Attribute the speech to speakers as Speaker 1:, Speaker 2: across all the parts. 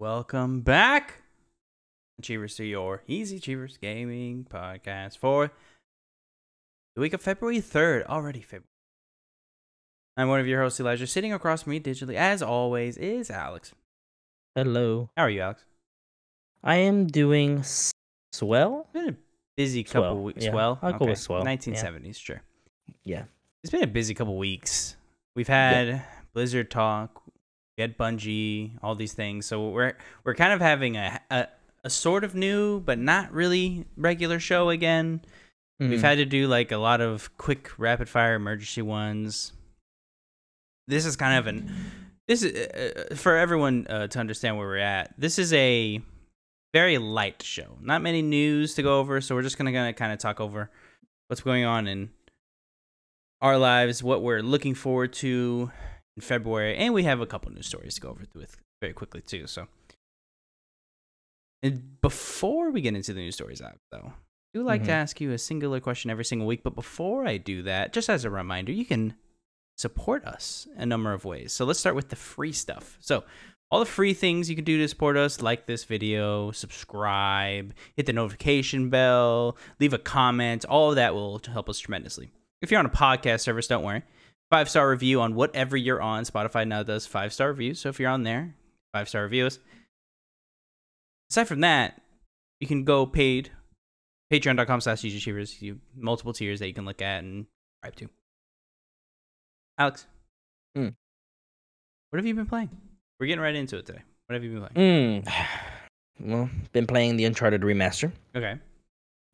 Speaker 1: Welcome back, Achievers, to your Easy Achievers Gaming Podcast for the week of February 3rd. Already February. I'm one of your hosts, Elijah. Sitting across from me digitally, as always, is Alex.
Speaker 2: Hello.
Speaker 1: How are you, Alex?
Speaker 2: I am doing swell.
Speaker 1: It's been a busy couple
Speaker 2: Swell,
Speaker 1: weeks.
Speaker 2: yeah.
Speaker 1: Swell?
Speaker 2: I'll go with swell, yeah.
Speaker 1: 1970s, sure.
Speaker 2: Yeah.
Speaker 1: It's been a busy couple weeks. We've had Blizzard talk, we had Bungie, all these things. So we're we're kind of having a, a a sort of new but not really regular show again. We've
Speaker 2: Mhm.
Speaker 1: had to do like a lot of quick rapid fire emergency ones. This is kind of an this is uh, uh, for everyone uh, to understand where we're at. This is a very light show. Not many news to go over, so we're just gonna, gonna kind of talk over what's going on in our lives, what we're looking forward to in February, and we have a couple news stories to go over with very quickly too. So, and before we get into the news stories, out though, I do like to
Speaker 2: Mhm.
Speaker 1: ask you a singular question every single week. But before I do that, just as a reminder, you can support us a number of ways. So let's start with the free stuff. So all the free things you can do to support us, like this video, subscribe, hit the notification bell, leave a comment. All of that will help us tremendously. If you're on a podcast service, don't worry. Five star review on whatever you're on. Spotify now does five star reviews. So if you're on there, five star reviews. Aside from that, you can go paid. Patreon.com slash Achievers. You multiple tiers that you can look at and subscribe to. Alex.
Speaker 2: Hmm.
Speaker 1: What have you been playing? We're getting right into it today. What have you been playing?
Speaker 2: Mm. Well, been playing the Uncharted remaster.
Speaker 1: Okay.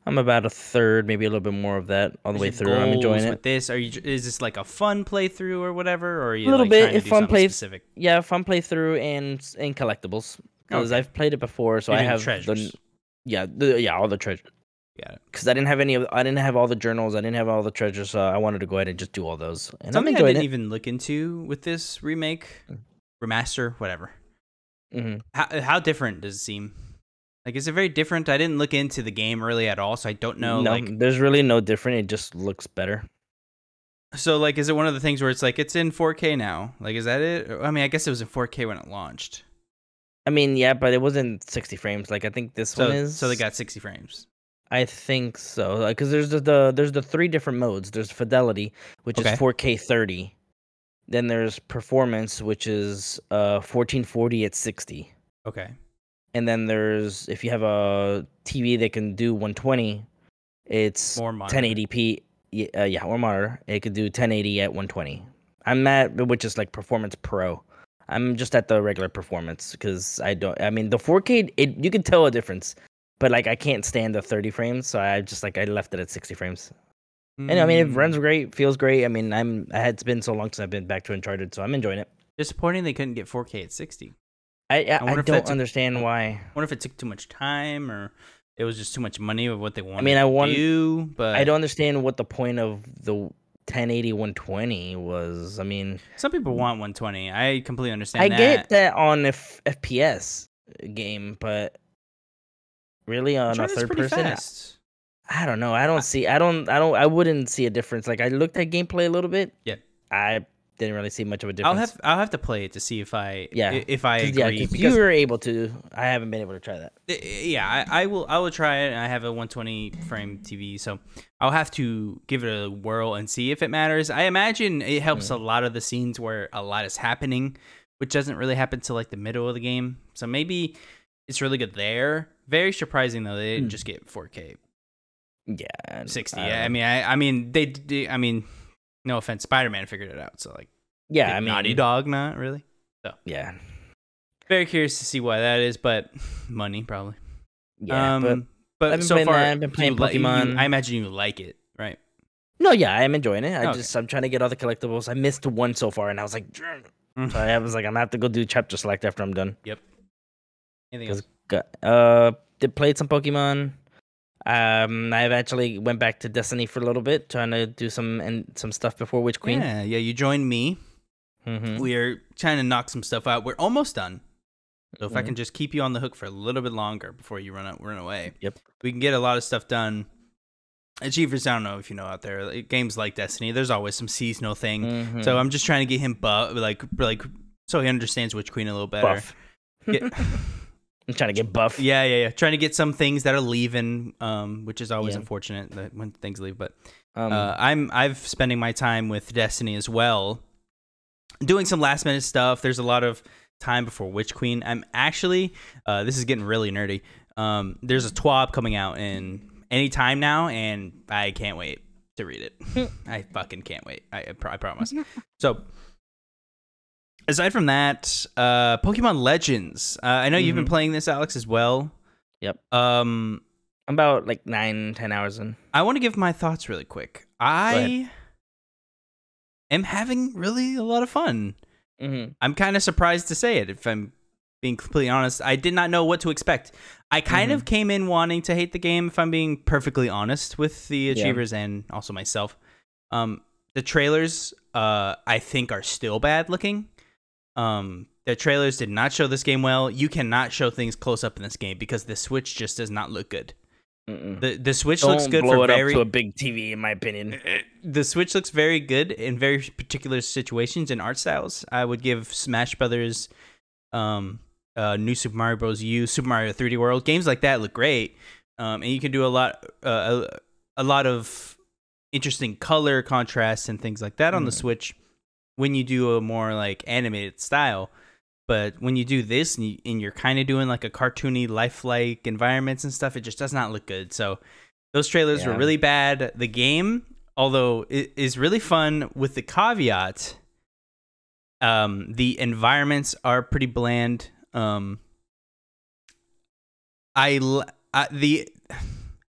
Speaker 2: I'm about a third, maybe a little bit more of that all the way through. I'm enjoying it.
Speaker 1: With this, are you? Is this like a fun playthrough or whatever, or are you
Speaker 2: A little
Speaker 1: like,
Speaker 2: bit, fun play-
Speaker 1: specific?
Speaker 2: Yeah, fun playthrough and and collectibles because
Speaker 1: Okay.
Speaker 2: I've played it before, so I have
Speaker 1: treasures.
Speaker 2: the yeah the, yeah all the
Speaker 1: treasures. Yeah.
Speaker 2: Because I didn't have any of I didn't have all the journals, I didn't have all the treasures, so I wanted to go ahead and just do all those. And
Speaker 1: Something
Speaker 2: I'm
Speaker 1: I didn't
Speaker 2: it.
Speaker 1: even look into with this remake,
Speaker 2: Mm.
Speaker 1: remaster, whatever.
Speaker 2: hmm
Speaker 1: How how different does it seem? Like, is it very different? I didn't look into the game really at all, so I don't know.
Speaker 2: no,
Speaker 1: Like,
Speaker 2: there's really no different. It just looks better.
Speaker 1: so like, is it one of the things where it's like it's in 4K now? Like, is that it? I mean, I guess it was in 4K when it launched.
Speaker 2: I mean, yeah, but it wasn't 60 frames. Like I think this
Speaker 1: So
Speaker 2: one is.
Speaker 1: so they got 60 frames.
Speaker 2: I think so. Because there's the, the there's the three different modes. There's fidelity, which
Speaker 1: Okay.
Speaker 2: is 4K 30. Then there's performance, which is uh 1440 at 60.
Speaker 1: Okay.
Speaker 2: And then there's if you have a TV that can do 120, it's
Speaker 1: More
Speaker 2: 1080p. Uh, yeah, or monitor. It could do 1080 at 120. I'm at which is like performance pro. I'm just at the regular performance because I don't. I mean, the 4K, it you can tell a difference, but like I can't stand the 30 frames, so I just like I left it at 60 frames. And I mean, it
Speaker 1: Mm,
Speaker 2: runs great, feels great. I mean, I'm I had been so long since I've been back to Uncharted, so I'm enjoying it.
Speaker 1: disappointing they couldn't get 4K at 60.
Speaker 2: I I,
Speaker 1: wonder
Speaker 2: I don't
Speaker 1: took-
Speaker 2: understand why.
Speaker 1: I wonder if it took too much time or it was just too much money of what they wanted I
Speaker 2: mean, I want-
Speaker 1: do. But
Speaker 2: I don't understand what the point of the 1080 120 was. I mean,
Speaker 1: Some people want 120. I completely understand
Speaker 2: I
Speaker 1: that.
Speaker 2: get that on F- FPS game, but really on a third person,
Speaker 1: fast.
Speaker 2: I don't know. I don't see. I don't. I don't. I wouldn't see a difference. Like I looked at gameplay a little bit.
Speaker 1: Yeah.
Speaker 2: I didn't really see much of a difference.
Speaker 1: I'll have I'll have to play it to see if I
Speaker 2: Yeah,
Speaker 1: if I agree
Speaker 2: yeah, 'cause
Speaker 1: because
Speaker 2: you were able to. I haven't been able to try that.
Speaker 1: Yeah, I, I will. I will try it. I have a 120 frame TV, so I'll have to give it a whirl and see if it matters. I imagine it helps
Speaker 2: Hmm.
Speaker 1: a lot of the scenes where a lot is happening, which doesn't really happen till like the middle of the game. So maybe it's really good there. Very surprising though, they didn't
Speaker 2: Hmm.
Speaker 1: just get 4K
Speaker 2: Yeah. and
Speaker 1: 60.
Speaker 2: I
Speaker 1: I, mean, I, I mean, they, i mean, no offense, Spider Man figured it out. So like,
Speaker 2: yeah. I mean,
Speaker 1: Naughty Dog, not really.
Speaker 2: So yeah.
Speaker 1: Very curious to see why that is, but money probably.
Speaker 2: Yeah.
Speaker 1: um,
Speaker 2: but
Speaker 1: but
Speaker 2: I've been
Speaker 1: so
Speaker 2: playing
Speaker 1: far,
Speaker 2: that, I've been playing
Speaker 1: li-
Speaker 2: Pokemon.
Speaker 1: I imagine you like it, right?
Speaker 2: no, yeah, I am enjoying it. I
Speaker 1: Okay.
Speaker 2: just I'm trying to get all the collectibles. I missed one so far, and I was like,
Speaker 1: Mm.
Speaker 2: so I was like, I'm gonna have to go do chapter select after I'm done.
Speaker 1: Anything
Speaker 2: 'Cause
Speaker 1: else?
Speaker 2: Got, uh, did played some Pokemon. Um, I've actually went back to Destiny for a little bit, trying to do some and some stuff before Witch Queen.
Speaker 1: Yeah, yeah. You joined me.
Speaker 2: Mm-hmm.
Speaker 1: We're trying to knock some stuff out. We're almost done. So if I
Speaker 2: Mhm.
Speaker 1: can just keep you on the hook for a little bit longer before you run out, run away,
Speaker 2: Yep.
Speaker 1: we can get a lot of stuff done. Achievers, I don't know if you know out there, like, games like Destiny, there's always some seasonal thing.
Speaker 2: Mhm.
Speaker 1: So I'm just trying to get him, bu- like, like, so he understands Witch Queen a little better.
Speaker 2: buff.
Speaker 1: Get,
Speaker 2: I'm trying to get buff.
Speaker 1: Yeah, yeah, yeah. Trying to get some things that are leaving, um, which is always
Speaker 2: Yeah.
Speaker 1: unfortunate that when things leave. But
Speaker 2: Um,
Speaker 1: uh, I'm I've spending my time with Destiny as well, doing some last minute stuff. There's a lot of time before Witch Queen. I'm actually uh, this is getting really nerdy. Um, there's a TWAB coming out in any time now, and I can't wait to read it. I fucking can't wait. I, I promise. so. Aside from that, uh, Pokemon Legends. Uh, I know you've been
Speaker 2: Mhm.
Speaker 1: playing this, Alex, as well.
Speaker 2: Yep.
Speaker 1: Um,
Speaker 2: I'm about like nine, ten hours in.
Speaker 1: I want to give my thoughts really quick. I am having really a lot of fun.
Speaker 2: Mm-hmm.
Speaker 1: I'm kind of surprised to say it, if I'm being completely honest. I did not know what to expect. I kind of came in wanting to hate the game, if I'm being perfectly honest with the
Speaker 2: Yeah.
Speaker 1: achievers and also myself. Um, the trailers, uh, I think, are still bad looking. Um, the trailers did not show this game well. You cannot show things close up in this game because the Switch just does not look good.
Speaker 2: Mm-mm.
Speaker 1: The the Switch
Speaker 2: Don't
Speaker 1: looks good
Speaker 2: blow
Speaker 1: for
Speaker 2: it
Speaker 1: very
Speaker 2: up to a big TV, in my opinion.
Speaker 1: the Switch looks very good in very particular situations and art styles. I would give Smash Brothers, um, uh, New Super Mario Bros. U, Super Mario 3D World games like that look great, um, and you can do a lot, uh, a, a lot of interesting color contrasts and things like that on the
Speaker 2: Mhm.
Speaker 1: Switch when you do a more like animated style. But when you do this and, you, and you're kind of doing like a cartoony, lifelike environments and stuff, it just does not look good. So those trailers were really bad. The game, although it is really fun, with the caveat, um, the environments are pretty bland. Um, I, I the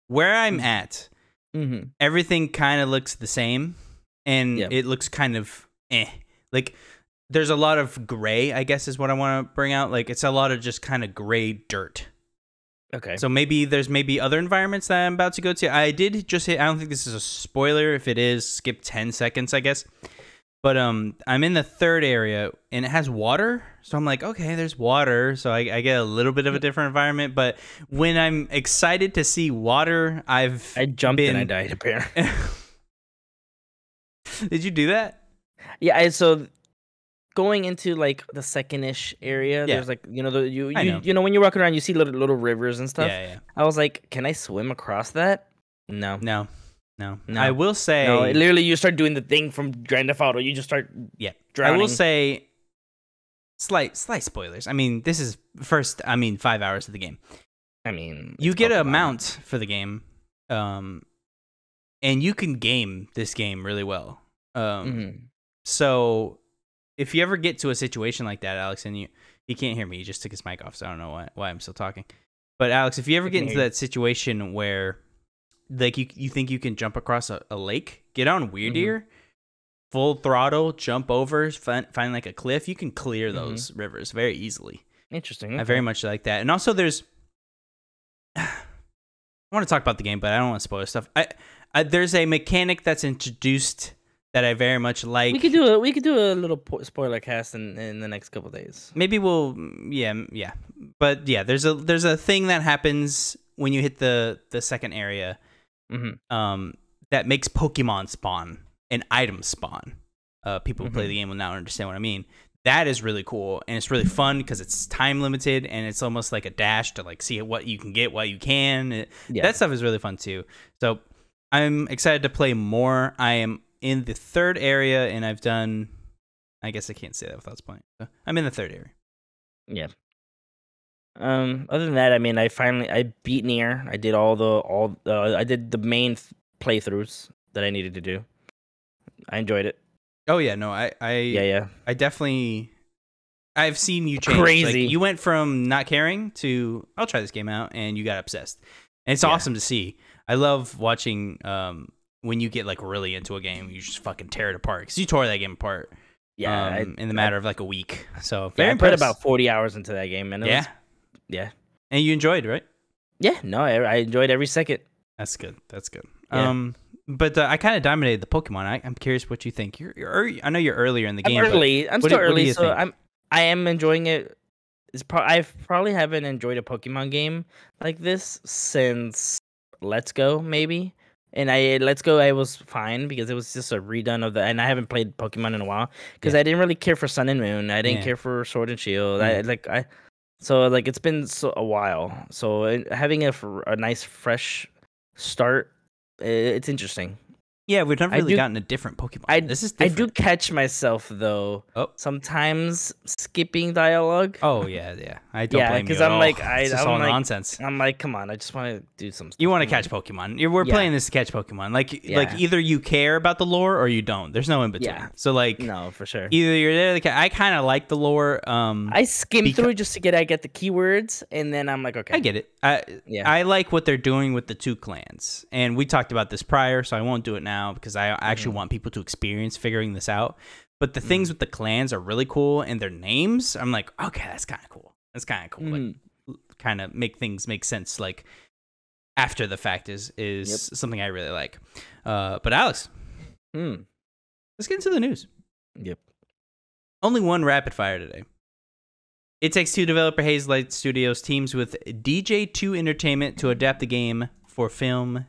Speaker 1: where I'm at,
Speaker 2: Mm-hmm.
Speaker 1: everything kind of looks the same and
Speaker 2: Yeah.
Speaker 1: it looks kind of eh. Like there's a lot of gray i guess is what i want to bring out. Like it's a lot of just kind of gray dirt.
Speaker 2: Okay.
Speaker 1: so maybe there's maybe other environments that i'm about to go to. I did just hit i don't think this is a spoiler. If it is skip 10 seconds i guess. But um i'm in the third area and it has water. So i'm like okay there's water. So i, I get a little bit of a different environment. But when i'm excited to see water i've
Speaker 2: I jumped and I
Speaker 1: been-
Speaker 2: died. Apparently.
Speaker 1: did you do that
Speaker 2: Yeah, I, so going into like the second-ish area,
Speaker 1: Yeah.
Speaker 2: there's like you know the you you,
Speaker 1: know.
Speaker 2: you know when you're walking around, you see little little rivers and stuff.
Speaker 1: yeah yeah
Speaker 2: I was like, can I swim across that? No,
Speaker 1: No, no.
Speaker 2: No.
Speaker 1: I will say,
Speaker 2: no. literally, you start doing the thing from Grand Theft Auto. You just start
Speaker 1: yeah. I will say, slight, slight spoilers. I mean, this is first. I mean, five hours of the game.
Speaker 2: I mean,
Speaker 1: You get a mount for the game, um, and you can game this game really well. Um,
Speaker 2: Mhm.
Speaker 1: So if you ever get to a situation like that, Alex, and you he can't hear me, he just took his mic off, so I don't know why why I'm still talking. But Alex, if you ever get into that situation where like you you think you can jump across a, a lake, get on Weird
Speaker 2: Mhm.
Speaker 1: Full throttle, jump over, find, find like a cliff, you can clear
Speaker 2: Mhm.
Speaker 1: those rivers very easily.
Speaker 2: Interesting.
Speaker 1: I very much like that. And also there's I want to talk about the game, but I don't want to spoil stuff. I, I there's a mechanic that's introduced that I very much like.
Speaker 2: we could do a we could do a little po- spoiler cast in, in the next couple days.
Speaker 1: maybe we'll yeah yeah but yeah there's a there's a thing that happens when you hit the the second area
Speaker 2: Mm-hmm.
Speaker 1: um that makes pokemon spawn and items spawn uh people who play
Speaker 2: Mhm.
Speaker 1: the game will now understand what i mean that is really cool and it's really fun because it's time limited and it's almost like a dash to like see what you can get what you can It-
Speaker 2: Yeah.
Speaker 1: that stuff is really fun too so i'm excited to play more i am in the third area and i've done i guess i can't say that without spoiling So, i'm in the third area
Speaker 2: Yeah. Um. Other than that, I mean, I finally I beat Nier. I did all the all. Uh, I did the main th- playthroughs that I needed to do. I enjoyed it.
Speaker 1: Oh yeah, no, I I
Speaker 2: Yeah, yeah.
Speaker 1: I definitely I've seen you change. Like,
Speaker 2: Crazy.
Speaker 1: you went from not caring to I'll try this game out and you got obsessed. And it's
Speaker 2: Yeah.
Speaker 1: awesome to see. I love watching um when you get like really into a game, you just fucking tear it apart cuz you tore that game apart.
Speaker 2: Yeah. I-
Speaker 1: um, in the matter of like a week. So
Speaker 2: Yeah,
Speaker 1: very
Speaker 2: I put about forty hours into that game, and it
Speaker 1: Yeah.
Speaker 2: was, yeah,
Speaker 1: And you enjoyed, right?
Speaker 2: yeah. No, I, I enjoyed every second.
Speaker 1: That's good. That's good.
Speaker 2: Yeah.
Speaker 1: Um but uh, I kind of dominated the Pokemon. I, I'm curious what you think. You're, you're early, I know you're earlier in the game.
Speaker 2: I'm early. I'm still
Speaker 1: do-
Speaker 2: early, so
Speaker 1: think?
Speaker 2: I'm I am enjoying it. It's pro- I probably haven't enjoyed a Pokemon game like this since Let's Go, maybe. And I Let's Go, I was fine because it was just a redone of the. And I haven't played Pokemon in a while because
Speaker 1: Yeah.
Speaker 2: I didn't really care for Sun and Moon. I didn't
Speaker 1: Yeah.
Speaker 2: care for Sword and Shield. I
Speaker 1: mm-hmm.
Speaker 2: like I. So like it's been so a while. So having a, a nice fresh start, i- it's interesting.
Speaker 1: Yeah, we've never really
Speaker 2: do-
Speaker 1: gotten a different Pokemon.
Speaker 2: I
Speaker 1: this is
Speaker 2: I do catch myself though
Speaker 1: Oh.
Speaker 2: sometimes skipping dialogue.
Speaker 1: Oh yeah, yeah. I don't
Speaker 2: Yeah,
Speaker 1: blame you
Speaker 2: 'cause
Speaker 1: at
Speaker 2: I'm like, I-
Speaker 1: it's just
Speaker 2: I'm
Speaker 1: all
Speaker 2: like-
Speaker 1: nonsense.
Speaker 2: I'm like, come on, I just want to do some. Stuff.
Speaker 1: You want to catch. Pokemon. You're, we're
Speaker 2: Yeah.
Speaker 1: playing this to catch Pokemon. Like like either you care about the lore or you don't. There's no in between.
Speaker 2: Yeah.
Speaker 1: So like
Speaker 2: No, for sure.
Speaker 1: either you're there. ca- I kind of like the lore. Um,
Speaker 2: I skim through just to get I get the keywords, and then I'm like, okay,
Speaker 1: I get it. I
Speaker 2: Yeah.
Speaker 1: I like what they're doing with the two clans, and we talked about this prior, so I won't do it now because I actually
Speaker 2: Mhm.
Speaker 1: want people to experience figuring this out. But the
Speaker 2: Mm-hmm.
Speaker 1: things with the clans are really cool, and their names, I'm like, okay, that's kind of cool. That's kind of cool. Like,
Speaker 2: Mhm.
Speaker 1: kind of make things make sense. Like after the fact is is
Speaker 2: Yep.
Speaker 1: something I really like. Uh, but Alex,
Speaker 2: Hmm.
Speaker 1: let's get into the news.
Speaker 2: Yep.
Speaker 1: Only one rapid fire today. It Takes Two developer Hazelight Studios teams with DJ2 Entertainment to adapt the game for film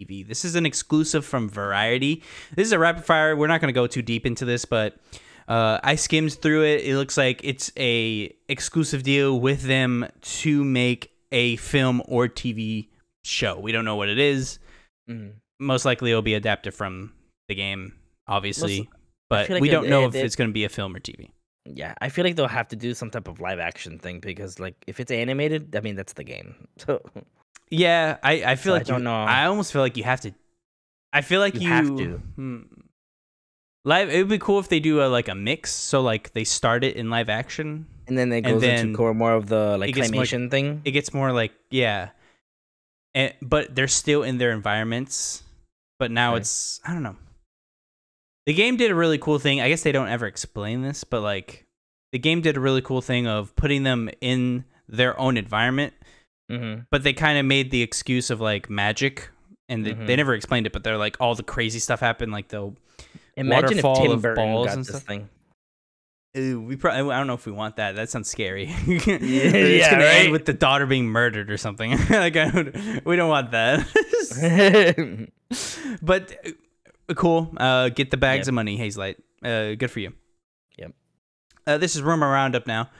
Speaker 1: TV. This is an exclusive from Variety. This is a rapid fire. We're not going to go too deep into this, but uh, I skimmed through it. It looks like it's a exclusive deal with them to make a film or TV show. We don't know what it is.
Speaker 2: Mhm.
Speaker 1: Most likely, it'll be adapted from the game, obviously, but
Speaker 2: like
Speaker 1: we don't know
Speaker 2: it-
Speaker 1: if
Speaker 2: it-
Speaker 1: it's going to be a film or TV.
Speaker 2: Yeah, I feel like they'll have to do some type of live action thing because, like, if it's animated, I mean, that's the game. So
Speaker 1: Yeah, I, I feel
Speaker 2: So
Speaker 1: like you-
Speaker 2: don't know.
Speaker 1: I almost feel like you have to. I feel like you,
Speaker 2: You have to.
Speaker 1: Hmm. Live. It would be cool if they do a like a mix. So like they start it in live action.
Speaker 2: and then it
Speaker 1: And
Speaker 2: goes
Speaker 1: then
Speaker 2: into core more of the like
Speaker 1: gets more-
Speaker 2: thing.
Speaker 1: It gets more like yeah, and, but they're still in their environments. But now
Speaker 2: Right.
Speaker 1: it's I don't know. The game did a really cool thing. I guess they don't ever explain this, but like the game did a really cool thing of putting them in their own environment
Speaker 2: hmm
Speaker 1: but they kind of made the excuse of like magic and they, they
Speaker 2: Mhm.
Speaker 1: never explained it but they're like all the crazy stuff happened like the
Speaker 2: Imagine if
Speaker 1: waterfall
Speaker 2: Tim
Speaker 1: of
Speaker 2: Burton
Speaker 1: balls and
Speaker 2: this
Speaker 1: stuff.
Speaker 2: thing.
Speaker 1: We probably I don't know if we want that. That sounds scary. it's
Speaker 2: yeah,
Speaker 1: gonna
Speaker 2: right?
Speaker 1: end with the daughter being murdered or something. like I don't, we don't want that. but uh, cool. Uh, get the bags
Speaker 2: Yep.
Speaker 1: of money, Hazelight. Uh, good for you.
Speaker 2: Yep.
Speaker 1: Uh, this is rumor roundup now.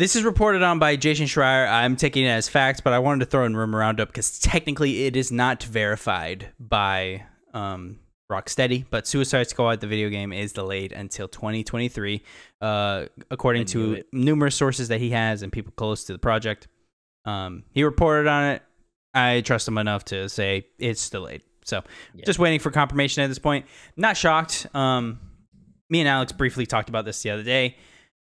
Speaker 1: This is reported on by Jason Schreier. I'm taking it as facts, but I wanted to throw in rumor roundup because technically it is not verified by um, Rocksteady. But Suicide Squad, the video game, is delayed until 2023, uh, according to
Speaker 2: it.
Speaker 1: numerous sources that he has and people close to the project. Um, he reported on it. I trust him enough to say it's delayed. So
Speaker 2: Yeah.
Speaker 1: just waiting for confirmation at this point. Not shocked. Um, me and Alex briefly talked about this the other day.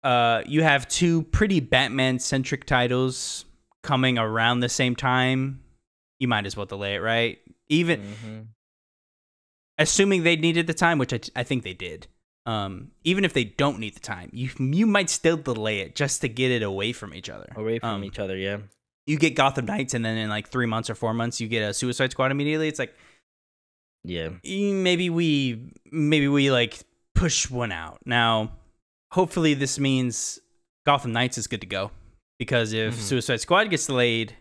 Speaker 1: Uh, you have two pretty Batman centric titles coming around the same time. You might as well delay it, right? Even
Speaker 2: Mhm.
Speaker 1: assuming they needed the time, which I, I think they did. Um, even if they don't need the time, you you might still delay it just to get it away from each other.
Speaker 2: away from
Speaker 1: Um,
Speaker 2: each other. Yeah.
Speaker 1: You get Gotham Knights, and then in like three months or four months, you get a Suicide Squad immediately. It's like
Speaker 2: Yeah.
Speaker 1: maybe we maybe we like push one out now. Hopefully, this means Gotham Knights is good to go because if
Speaker 2: Mhm.
Speaker 1: Suicide Squad gets delayed,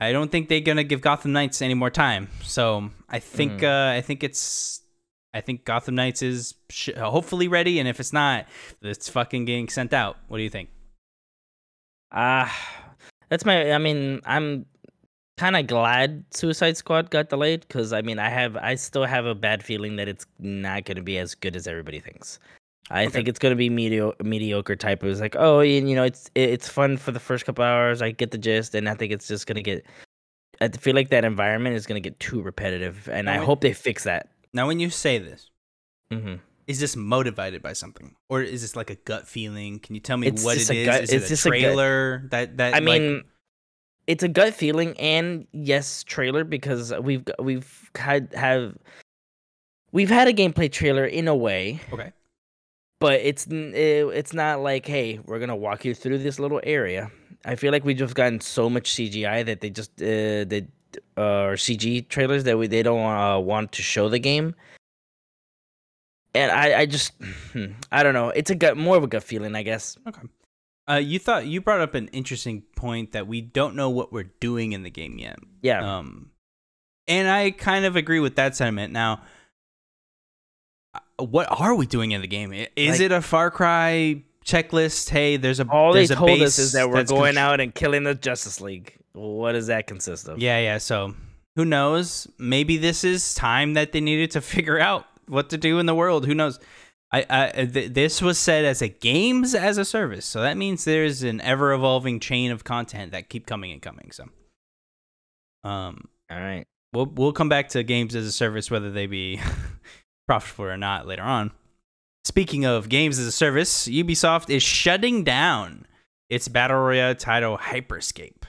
Speaker 1: I don't think they're gonna give Gotham Knights any more time. So I think
Speaker 2: Mhm.
Speaker 1: uh, I think it's I think Gotham Knights is sh- hopefully ready, and if it's not, it's fucking getting sent out. What do you think?
Speaker 2: Ah, that's my. I mean, I'm kind of glad Suicide Squad got delayed because I mean, I have, I still have a bad feeling that it's not going to be as good as everybody thinks. I
Speaker 1: Okay.
Speaker 2: think it's going to be mediocre, mediocre type. It was like, oh, you know, it's it's fun for the first couple hours. I get the gist, and I think it's just going to get. I feel like that environment is going to get too repetitive, and I
Speaker 1: Now,
Speaker 2: hope they fix that.
Speaker 1: Now, when you say this,
Speaker 2: hmm
Speaker 1: is this motivated by something, or is this like a gut feeling? Can you tell me
Speaker 2: It's
Speaker 1: what it is?
Speaker 2: a gut-
Speaker 1: is
Speaker 2: it's
Speaker 1: it a
Speaker 2: just a gut-
Speaker 1: trailer that that
Speaker 2: I
Speaker 1: like-
Speaker 2: mean, it's a gut feeling, and yes, trailer because we've we've had have we've had a gameplay trailer in a way,
Speaker 1: okay,
Speaker 2: but it's it, it's not like hey, we're gonna walk you through this little area. I feel like we've just gotten so much CGI that they just uh, they uh, or CG trailers that we they don't uh, want to show the game. And I, I just, I don't know. It's a gut, more of a gut feeling, I guess.
Speaker 1: okay. Uh, you thought you brought up an interesting point that we don't know what we're doing in the game yet.
Speaker 2: Yeah.
Speaker 1: Um, and I kind of agree with that sentiment. Now, what are we doing in the game? Is
Speaker 2: Like-
Speaker 1: it a Far Cry checklist. Hey, there's a
Speaker 2: All they
Speaker 1: there's a
Speaker 2: told
Speaker 1: base
Speaker 2: us is that we're going out and killing the Justice League. What does that consist of?
Speaker 1: Yeah, yeah. So who knows? Maybe this is time that they needed to figure out what to do in the world. Who knows? I, I th- this was said as a games as a service, so that means there's an ever evolving chain of content that keep coming and coming. So, um,
Speaker 2: All right.
Speaker 1: we'll we'll come back to games as a service, whether they be profitable or not later on. Speaking of games as a service, Ubisoft is shutting down its battle royale title Hyperscape.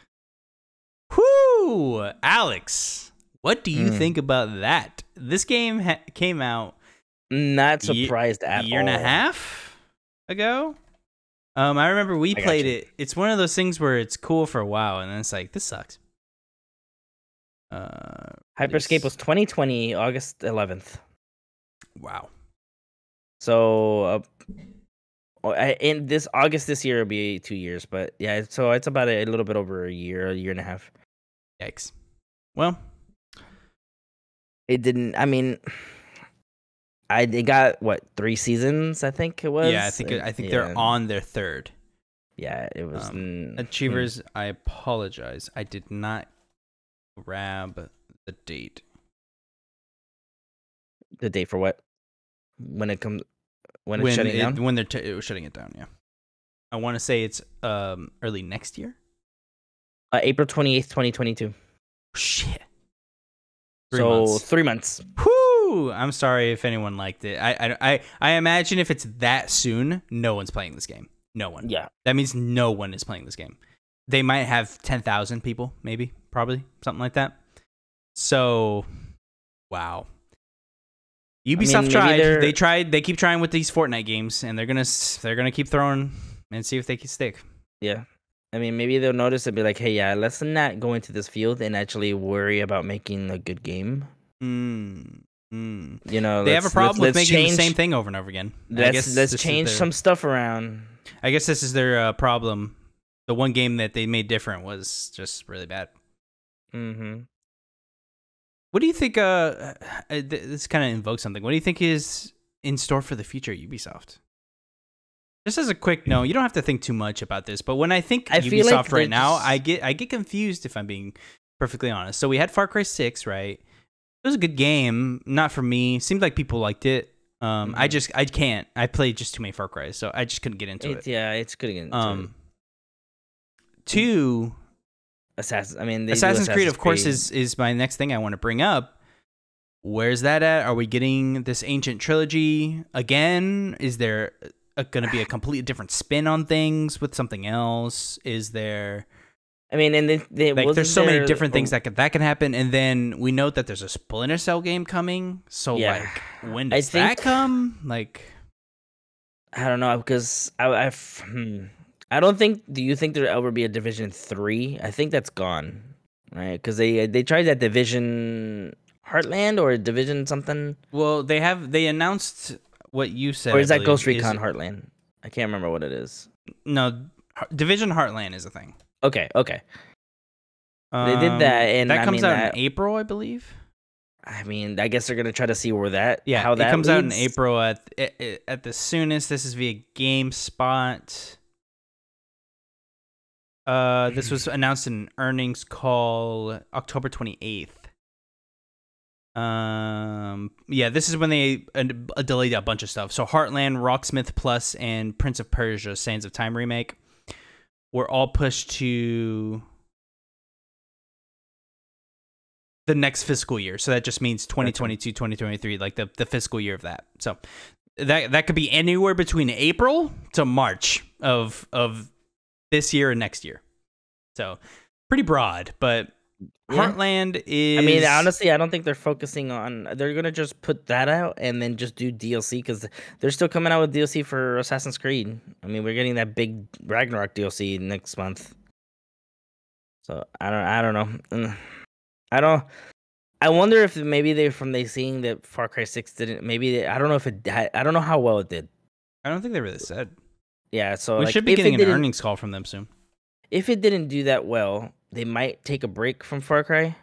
Speaker 1: Whoo, Alex, what do you
Speaker 2: Hmm.
Speaker 1: think about that? This game ha- came out
Speaker 2: Not surprised
Speaker 1: a
Speaker 2: at
Speaker 1: year and a half ago. Um, I remember we
Speaker 2: I
Speaker 1: played it. It's one of those things where it's cool for a while, and then it's like this sucks. Uh,
Speaker 2: Hyperscape was 2020, August 11th.
Speaker 1: Wow.
Speaker 2: So, uh, in this August this year it'll be two years, but yeah, so it's about a, little bit over a year, a year and a half.
Speaker 1: Yikes. Well,
Speaker 2: It didn't. I mean, I they got what three seasons? I think it was.
Speaker 1: yeah, I think
Speaker 2: and-
Speaker 1: I think
Speaker 2: yeah,
Speaker 1: they're on their third.
Speaker 2: Yeah, it was.
Speaker 1: Um,
Speaker 2: mm,
Speaker 1: Achievers, I apologize. I did not grab the date.
Speaker 2: The date for what? When it comes, when it's
Speaker 1: when
Speaker 2: shutting
Speaker 1: it-
Speaker 2: down.
Speaker 1: when they're t- it was shutting it down. Yeah, I want to say it's um early next year.
Speaker 2: Uh, April 28th, 2022.
Speaker 1: Shit. Three
Speaker 2: so
Speaker 1: months.
Speaker 2: three months.
Speaker 1: Whew! I'm sorry if anyone liked it. I, I I I imagine if it's that soon, no one's playing this game. No one.
Speaker 2: Yeah.
Speaker 1: That means no one is playing this game. They might have ten thousand people, maybe, probably something like that. So, wow. Ubisoft
Speaker 2: maybe
Speaker 1: tried.
Speaker 2: they're-
Speaker 1: They tried. They keep trying with these Fortnite games, and they're gonna they're gonna keep throwing and see if they can stick.
Speaker 2: Yeah. I mean, maybe they'll notice and be like, hey, yeah, let's not go into this field and actually worry about making a good game.
Speaker 1: Mm, mm.
Speaker 2: You know,
Speaker 1: They have a problem
Speaker 2: let's-
Speaker 1: with
Speaker 2: let's
Speaker 1: making
Speaker 2: change-
Speaker 1: the same thing over and over again. I
Speaker 2: Let's,
Speaker 1: guess
Speaker 2: let's change
Speaker 1: their-
Speaker 2: some stuff around.
Speaker 1: I guess this is their uh, problem. The one game that they made different was just really bad.
Speaker 2: Mm-hmm.
Speaker 1: What do you think? Uh, uh, this kind of invokes something. What do you think is in store for the future, Ubisoft? Just as a quick note, you don't have to think too much about this, but when I think
Speaker 2: I
Speaker 1: Ubisoft
Speaker 2: like
Speaker 1: right now, I get I get confused if I'm being perfectly honest. So we had Far Cry Six, right? It was a good game, not for me. Seemed like people liked it. Um, I
Speaker 2: Mhm.
Speaker 1: just I can't. I played just too many Far Cry, so I just couldn't get into
Speaker 2: It's,
Speaker 1: it.
Speaker 2: yeah, it's good again.
Speaker 1: Um, two,
Speaker 2: Assassin. I mean, do
Speaker 1: Assassin's Creed, of course,
Speaker 2: Creed.
Speaker 1: is is my next thing I want to bring up. Where's that at? Are we getting this ancient trilogy again? Is there going to be a completely different spin on things with something else? Is there
Speaker 2: I mean, and they, they
Speaker 1: like there's so many different things that could that can happen, and then we note that there's a Splinter Cell game coming. So
Speaker 2: Yeah.
Speaker 1: like, when
Speaker 2: I
Speaker 1: does that
Speaker 2: think-
Speaker 1: come? Like,
Speaker 2: I don't know because I I hmm, I don't think. Do you think there'll ever be a Division Three? I think that's gone, right? Because they they tried that Division Heartland or Division something,
Speaker 1: well, they have they announced what you said,
Speaker 2: or is that Ghost
Speaker 1: is-
Speaker 2: Recon Heartland? I can't remember what it is.
Speaker 1: No, Division Heartland is a thing.
Speaker 2: Okay, okay. They did
Speaker 1: Um,
Speaker 2: that, and
Speaker 1: that
Speaker 2: I
Speaker 1: comes
Speaker 2: mean,
Speaker 1: out
Speaker 2: that-
Speaker 1: in April, I believe.
Speaker 2: I mean, I guess they're gonna try to see where that
Speaker 1: Yeah,
Speaker 2: how that
Speaker 1: it comes out in. April at, at at the soonest. This is via GameSpot. Uh, this was announced in earnings call October twenty eighth. Um, yeah, this is when they uh, delayed a bunch of stuff. So Heartland, Rocksmith Plus, and Prince of Persia: Sands of Time remake were all pushed to the next fiscal year. So that just means 2022, 2023, like the, the fiscal year of that. So that that could be anywhere between April to March of of this year and next year. So pretty broad, but
Speaker 2: Yeah.
Speaker 1: Heartland is
Speaker 2: I mean, honestly, I don't think they're focusing on. They're gonna just put that out and then just do DLC because they're still coming out with DLC for Assassin's Creed. I mean, we're getting that big Ragnarok DLC next month. So I don't, I don't know. Mm. I don't. I wonder if maybe they from they seeing that Far Cry Six didn't. Maybe they, I don't know if it. I I don't know how well it did.
Speaker 1: I don't think they really said.
Speaker 2: Yeah, so
Speaker 1: we
Speaker 2: like,
Speaker 1: should be getting an earnings call from them soon.
Speaker 2: if it didn't do that well, they might take a break from Far Cry.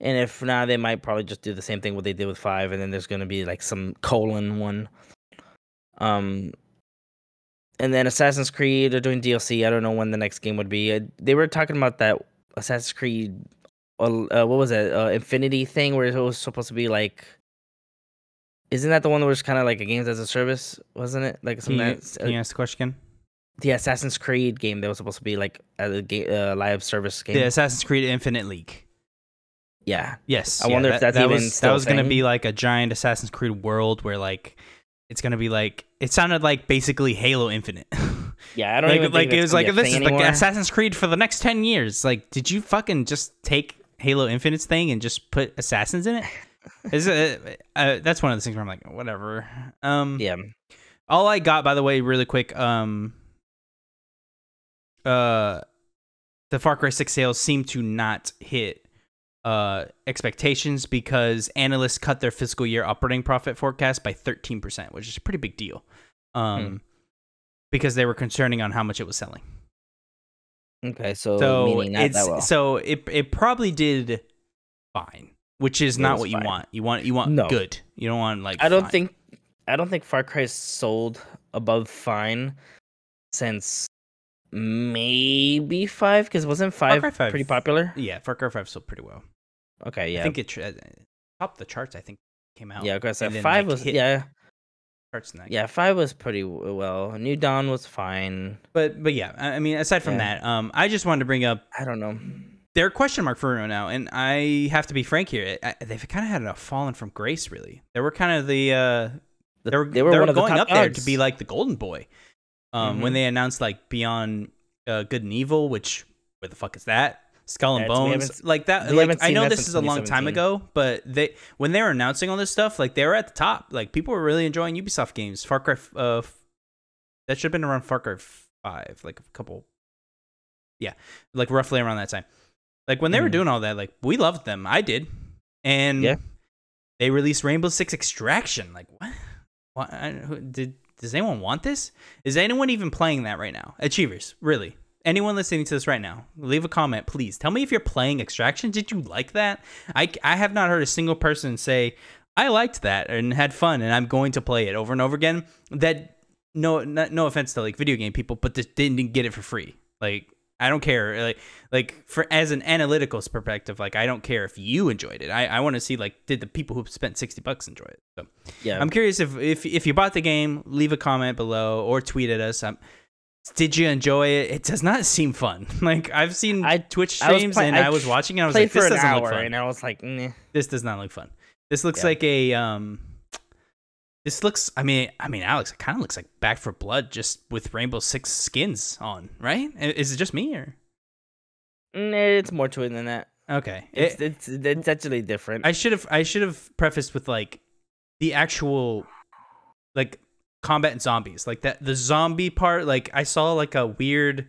Speaker 2: And if not, they might probably just do the same thing what they did with five, and then there's gonna be like some colon one. Um, and then Assassin's Creed are doing DLC. I don't know when the next game would be. Uh, they were talking about that Assassin's Creed. Uh, uh, what was that, Uh, Infinity thing where it was supposed to be like. Isn't that the one that was kind of like a games as a service? Wasn't it like
Speaker 1: Can
Speaker 2: something
Speaker 1: you, can you ask the question again?
Speaker 2: the Assassin's Creed game that was supposed to be like a ga- uh, live service game?
Speaker 1: The Assassin's Creed Infinite League.
Speaker 2: Yeah,
Speaker 1: Yes.
Speaker 2: I
Speaker 1: yeah,
Speaker 2: wonder if
Speaker 1: that,
Speaker 2: that's
Speaker 1: that
Speaker 2: even
Speaker 1: was, that was gonna be like a giant Assassin's Creed world where like it's gonna be like it sounded like basically Halo Infinite.
Speaker 2: yeah. I don't
Speaker 1: like like it was like
Speaker 2: this
Speaker 1: is like Assassin's Creed for the next ten years. Like, did you fucking just take Halo Infinite's thing and just put assassins in it? Is it? Uh, that's one of the things where I'm like, whatever. Um,
Speaker 2: Yeah,
Speaker 1: all I got, by the way, really quick, um, uh, the Far Cry Six sales seem to not hit uh expectations because analysts cut their fiscal year operating profit forecast by 13%, which is a pretty big deal. Um,
Speaker 2: Hmm.
Speaker 1: because they were concerning on how much it was selling.
Speaker 2: okay. So,
Speaker 1: So
Speaker 2: meaning not
Speaker 1: it's
Speaker 2: that well.
Speaker 1: so it it probably did fine, which is not what you want. You want you want
Speaker 2: No.
Speaker 1: good. You don't want like
Speaker 2: I don't
Speaker 1: fine.
Speaker 2: think I don't think Far Cry sold above fine since maybe five because wasn't five,
Speaker 1: 5
Speaker 2: pretty popular?
Speaker 1: Yeah, Far Cry Five sold pretty well.
Speaker 2: Okay, yeah,
Speaker 1: I think it tra- topped the charts. I think came out.
Speaker 2: yeah. Because five
Speaker 1: like,
Speaker 2: was yeah,
Speaker 1: charts that
Speaker 2: yeah. Five was pretty well. New Dawn was fine.
Speaker 1: But but yeah, I I mean, aside from
Speaker 2: Yeah.
Speaker 1: that, um, I just wanted to bring up
Speaker 2: I don't know.
Speaker 1: They're a question mark for Reno now, and I have to be frank here. I, they've kind of had a fallen from grace, really. They were kind of the uh, they were
Speaker 2: they were
Speaker 1: they
Speaker 2: one of the
Speaker 1: going
Speaker 2: top
Speaker 1: up there to be like the golden boy. Um, when
Speaker 2: Mhm.
Speaker 1: they announced like Beyond uh, Good and Evil, which where the fuck is that? Skull and
Speaker 2: we
Speaker 1: Bones, like that. Like I know this is a long time ago, but they when they were announcing all this stuff, like they were at the top. Like people were really enjoying Ubisoft games. Far Cry, uh, that should have been around Far Cry Five, like a couple, yeah, like roughly around that time. Like when they were
Speaker 2: Mhm.
Speaker 1: doing all that, like we loved them. I did, and
Speaker 2: Yeah.
Speaker 1: they released Rainbow Six Extraction. Like what? What? I, who- did does anyone want this? Is anyone even playing that right now? Achievers, really? Anyone listening to this right now, leave a comment, please. Tell me if you're playing Extraction. Did you like that? I, I have not heard a single person say I liked that and had fun, and I'm going to play it over and over again. That no, no, no offense to like video game people, but just didn't get it for free. Like I don't care. Like like for as an analytical perspective, like I don't care if you enjoyed it. I, I want to see like did the people who spent sixty bucks enjoy it. So
Speaker 2: Yeah,
Speaker 1: I'm curious if, if if you bought the game, leave a comment below or tweet at us. Um, did you enjoy it? It does not seem fun. Like I've seen
Speaker 2: I-
Speaker 1: Twitch
Speaker 2: I
Speaker 1: streams
Speaker 2: play-
Speaker 1: and
Speaker 2: I
Speaker 1: I was watching and I was like, this
Speaker 2: for an
Speaker 1: doesn't look
Speaker 2: hour,
Speaker 1: fun.
Speaker 2: and I was like, nah.
Speaker 1: This does not look fun. This looks
Speaker 2: Yeah.
Speaker 1: like a um. This looks. I mean. I mean, Alex. It kind of looks like Back 4 Blood, just with Rainbow Six skins on. Right? Is it just me or?
Speaker 2: It's more to it than that.
Speaker 1: Okay.
Speaker 2: It's
Speaker 1: It-
Speaker 2: it's it's actually different.
Speaker 1: I should have. I should have prefaced with like the actual, like combat and zombies. Like that. The zombie part. Like I saw like a weird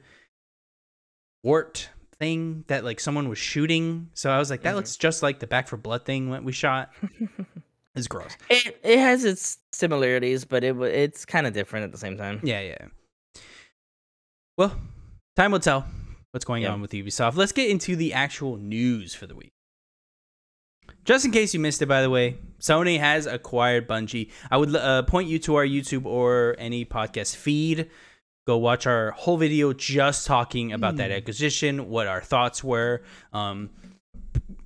Speaker 1: wart thing that like someone was shooting. So I was like, that
Speaker 2: Mhm.
Speaker 1: looks just like the Back 4 Blood thing we shot. It's gross.
Speaker 2: It it has its similarities, but it it's kind of different at the same time.
Speaker 1: Yeah, yeah. Well, time will tell what's going on with Ubisoft. Let's get into the actual news for the week. Just in case you missed it, by the way, Sony has acquired Bungie. I would uh, point you to our YouTube or any podcast feed. Go watch our whole video just talking about that acquisition, what our thoughts were. Um,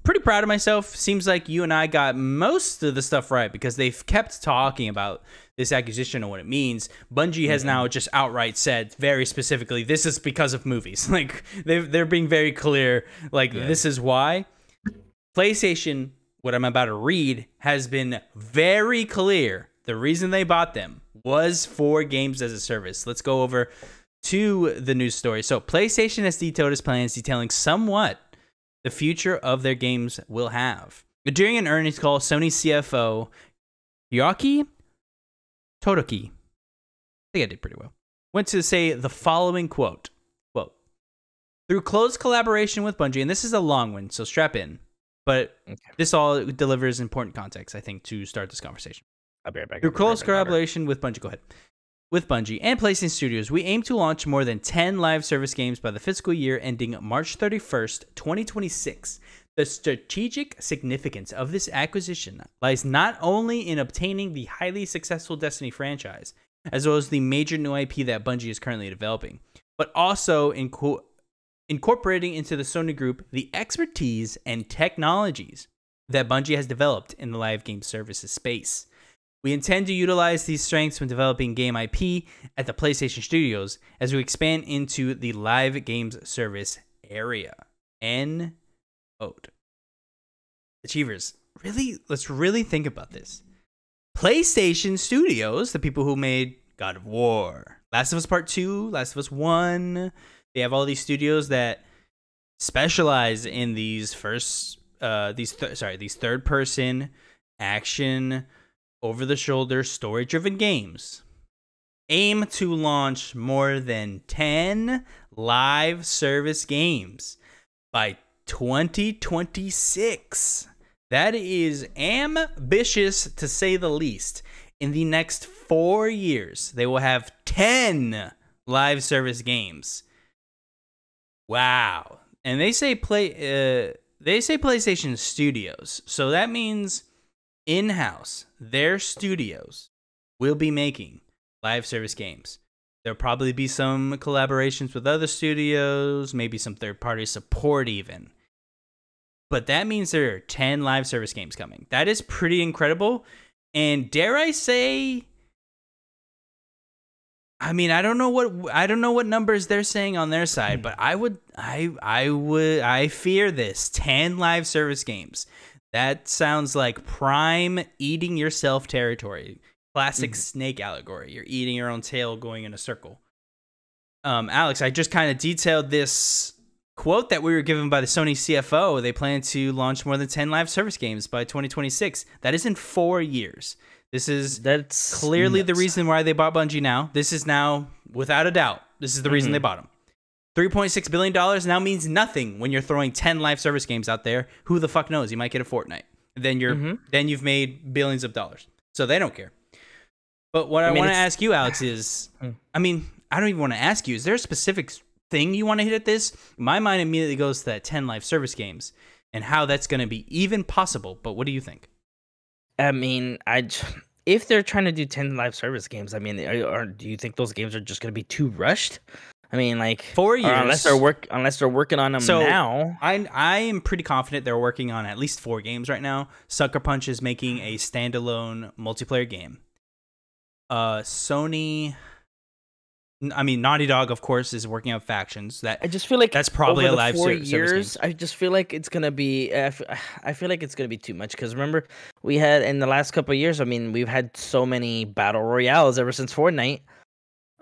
Speaker 1: pretty proud of myself. Seems like you and I got most of the stuff right because they've kept talking about this acquisition and what it means. Bungie has now just outright said very specifically, this is because of movies. Like they they're being very clear. Like this is why. PlayStation, what I'm about to read, has been very clear. The reason they bought them was for games as a service. Let's go over to the news story. So, PlayStation has detailed its plans detailing somewhat the future of their games will have. During an earnings call, Sony CFO Yoaki Todoki, I think I did pretty well, went to say the following quote, quote, through close collaboration with Bungie, and this is a long one, so strap in, but
Speaker 2: Okay.
Speaker 1: this all delivers important context, I think, to start this conversation.
Speaker 2: I'll be right back.
Speaker 1: Through
Speaker 2: right
Speaker 1: close
Speaker 2: back,
Speaker 1: collaboration with Bungie, go ahead. With Bungie and PlayStation Studios, we aim to launch more than 10 live service games by the fiscal year ending March 31st, 2026. The strategic significance of this acquisition lies not only in obtaining the highly successful Destiny franchise, as well as the major new IP that Bungie is currently developing, but also inco- incorporating into the Sony Group the expertise and technologies that Bungie has developed in the live game services space. We intend to utilize these strengths when developing game IP at the PlayStation Studios as we expand into the live games service area. N. Ode. Achievers, really, let's really think about this. PlayStation Studios, the people who made God of War, Last of Us Part 2, Last of Us 1, they have all these studios that specialize in these first uh these th- sorry, these third person action over the shoulder story driven games. Aim to launch more than 10 live service games by 2026. That is ambitious to say the least. In the next four years, they will have 10 live service games. Wow. And they say play uh they say PlayStation Studios. So that means in-house, their studios will be making live service games. There'll probably be some collaborations with other studios, maybe some third-party support even. But that means there are 10 live service games coming. That is pretty incredible. And dare I say I mean, I don't know what I don't know what numbers they're saying on their side, hmm. but I would I I would I fear this 10 live service games. That sounds like prime eating yourself territory. Classic snake allegory. You're eating your own tail going in a circle. Um Alex, I just kind of detailed this quote that we were given by the Sony CFO. They plan to launch more than 10 live service games by 2026. That is in 4 years. This is
Speaker 2: That's
Speaker 1: clearly the reason why they bought Bungie now. This is now, without a doubt, this is the reason
Speaker 2: Mhm.
Speaker 1: they bought them. $3.6 billion now means nothing when you're throwing 10 live service games out there. Who the fuck knows? You might get a Fortnite. Then you're
Speaker 2: Mhm.
Speaker 1: then you've made billions of dollars. So they don't care. But what I,
Speaker 2: I mean,
Speaker 1: want to ask you, Alex, is
Speaker 2: Mm.
Speaker 1: I mean, I don't even want to ask you, is there a specific thing you want to hit at this? My mind immediately goes to that 10 live service games and how that's going to be even possible. But what do you think?
Speaker 2: I mean, I if they're trying to do 10 live service games, I mean, are, are, do you think those games are just going to be too rushed? I mean, like
Speaker 1: Four
Speaker 2: or unless they're
Speaker 1: years.
Speaker 2: work unless they're working on them
Speaker 1: So-
Speaker 2: now.
Speaker 1: I I am pretty confident they're working on at least four games right now. Sucker Punch is making a standalone multiplayer game. Uh, Sony. I mean, Naughty Dog, of course, is working on factions. That
Speaker 2: I just feel like
Speaker 1: That's probably
Speaker 2: over
Speaker 1: a
Speaker 2: the
Speaker 1: live
Speaker 2: four
Speaker 1: ser-
Speaker 2: years.
Speaker 1: game.
Speaker 2: I just feel like it's gonna be. I f- I feel like it's gonna be too much because remember we had in the last couple of years. I mean, we've had so many battle royales ever since Fortnite.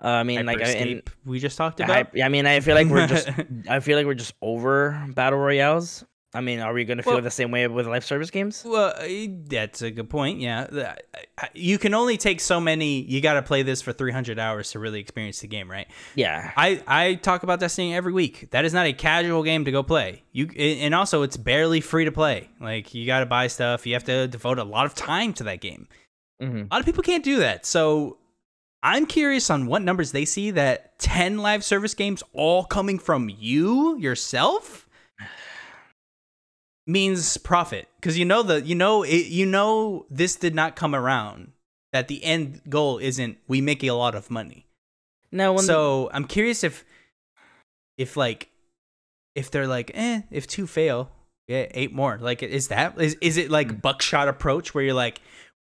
Speaker 2: Uh, I mean, like, I- and
Speaker 1: we just talked about.
Speaker 2: hype- I mean, I feel like we're just. I feel like we're just over battle royales. I mean, are we gonna feel
Speaker 1: Well-
Speaker 2: the same way with live service games?
Speaker 1: Well, uh, that's a good point. Yeah, you can only take so many. You got to play this for 300 hours to really experience the game, right?
Speaker 2: Yeah.
Speaker 1: I, I talk about Destiny every week. That is not a casual game to go play. You and also it's barely free to play. Like you got to buy stuff. You have to devote a lot of time to that game.
Speaker 2: hmm
Speaker 1: A lot of people can't do that. So I'm curious on what numbers they see that 10 live service games all coming from you yourself means profit because you know the you know it, you know this did not come around that the end goal isn't we make a lot of money
Speaker 2: the-
Speaker 1: so I'm curious if, if like, if they're like, eh, if two fail, yeah, eight more. Like, is that is is it
Speaker 2: Hmm.
Speaker 1: like buckshot approach where you're like,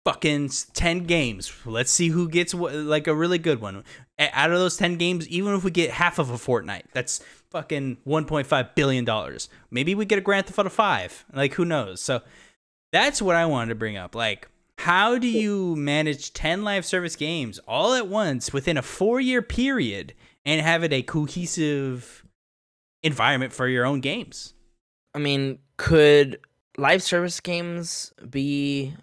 Speaker 1: fucking ten games, let's see who gets wh- like a really good one. Out of those ten games, even if we get half of a Fortnite, that's fucking 1.5 billion dollars. Maybe we get a Grand Theft Auto Five. Like, who knows? So that's what I wanted to bring up. Like, how do you manage 10 live service games all at once within a four year period and have it a cohesive environment for your own games?
Speaker 2: I mean, could live service games be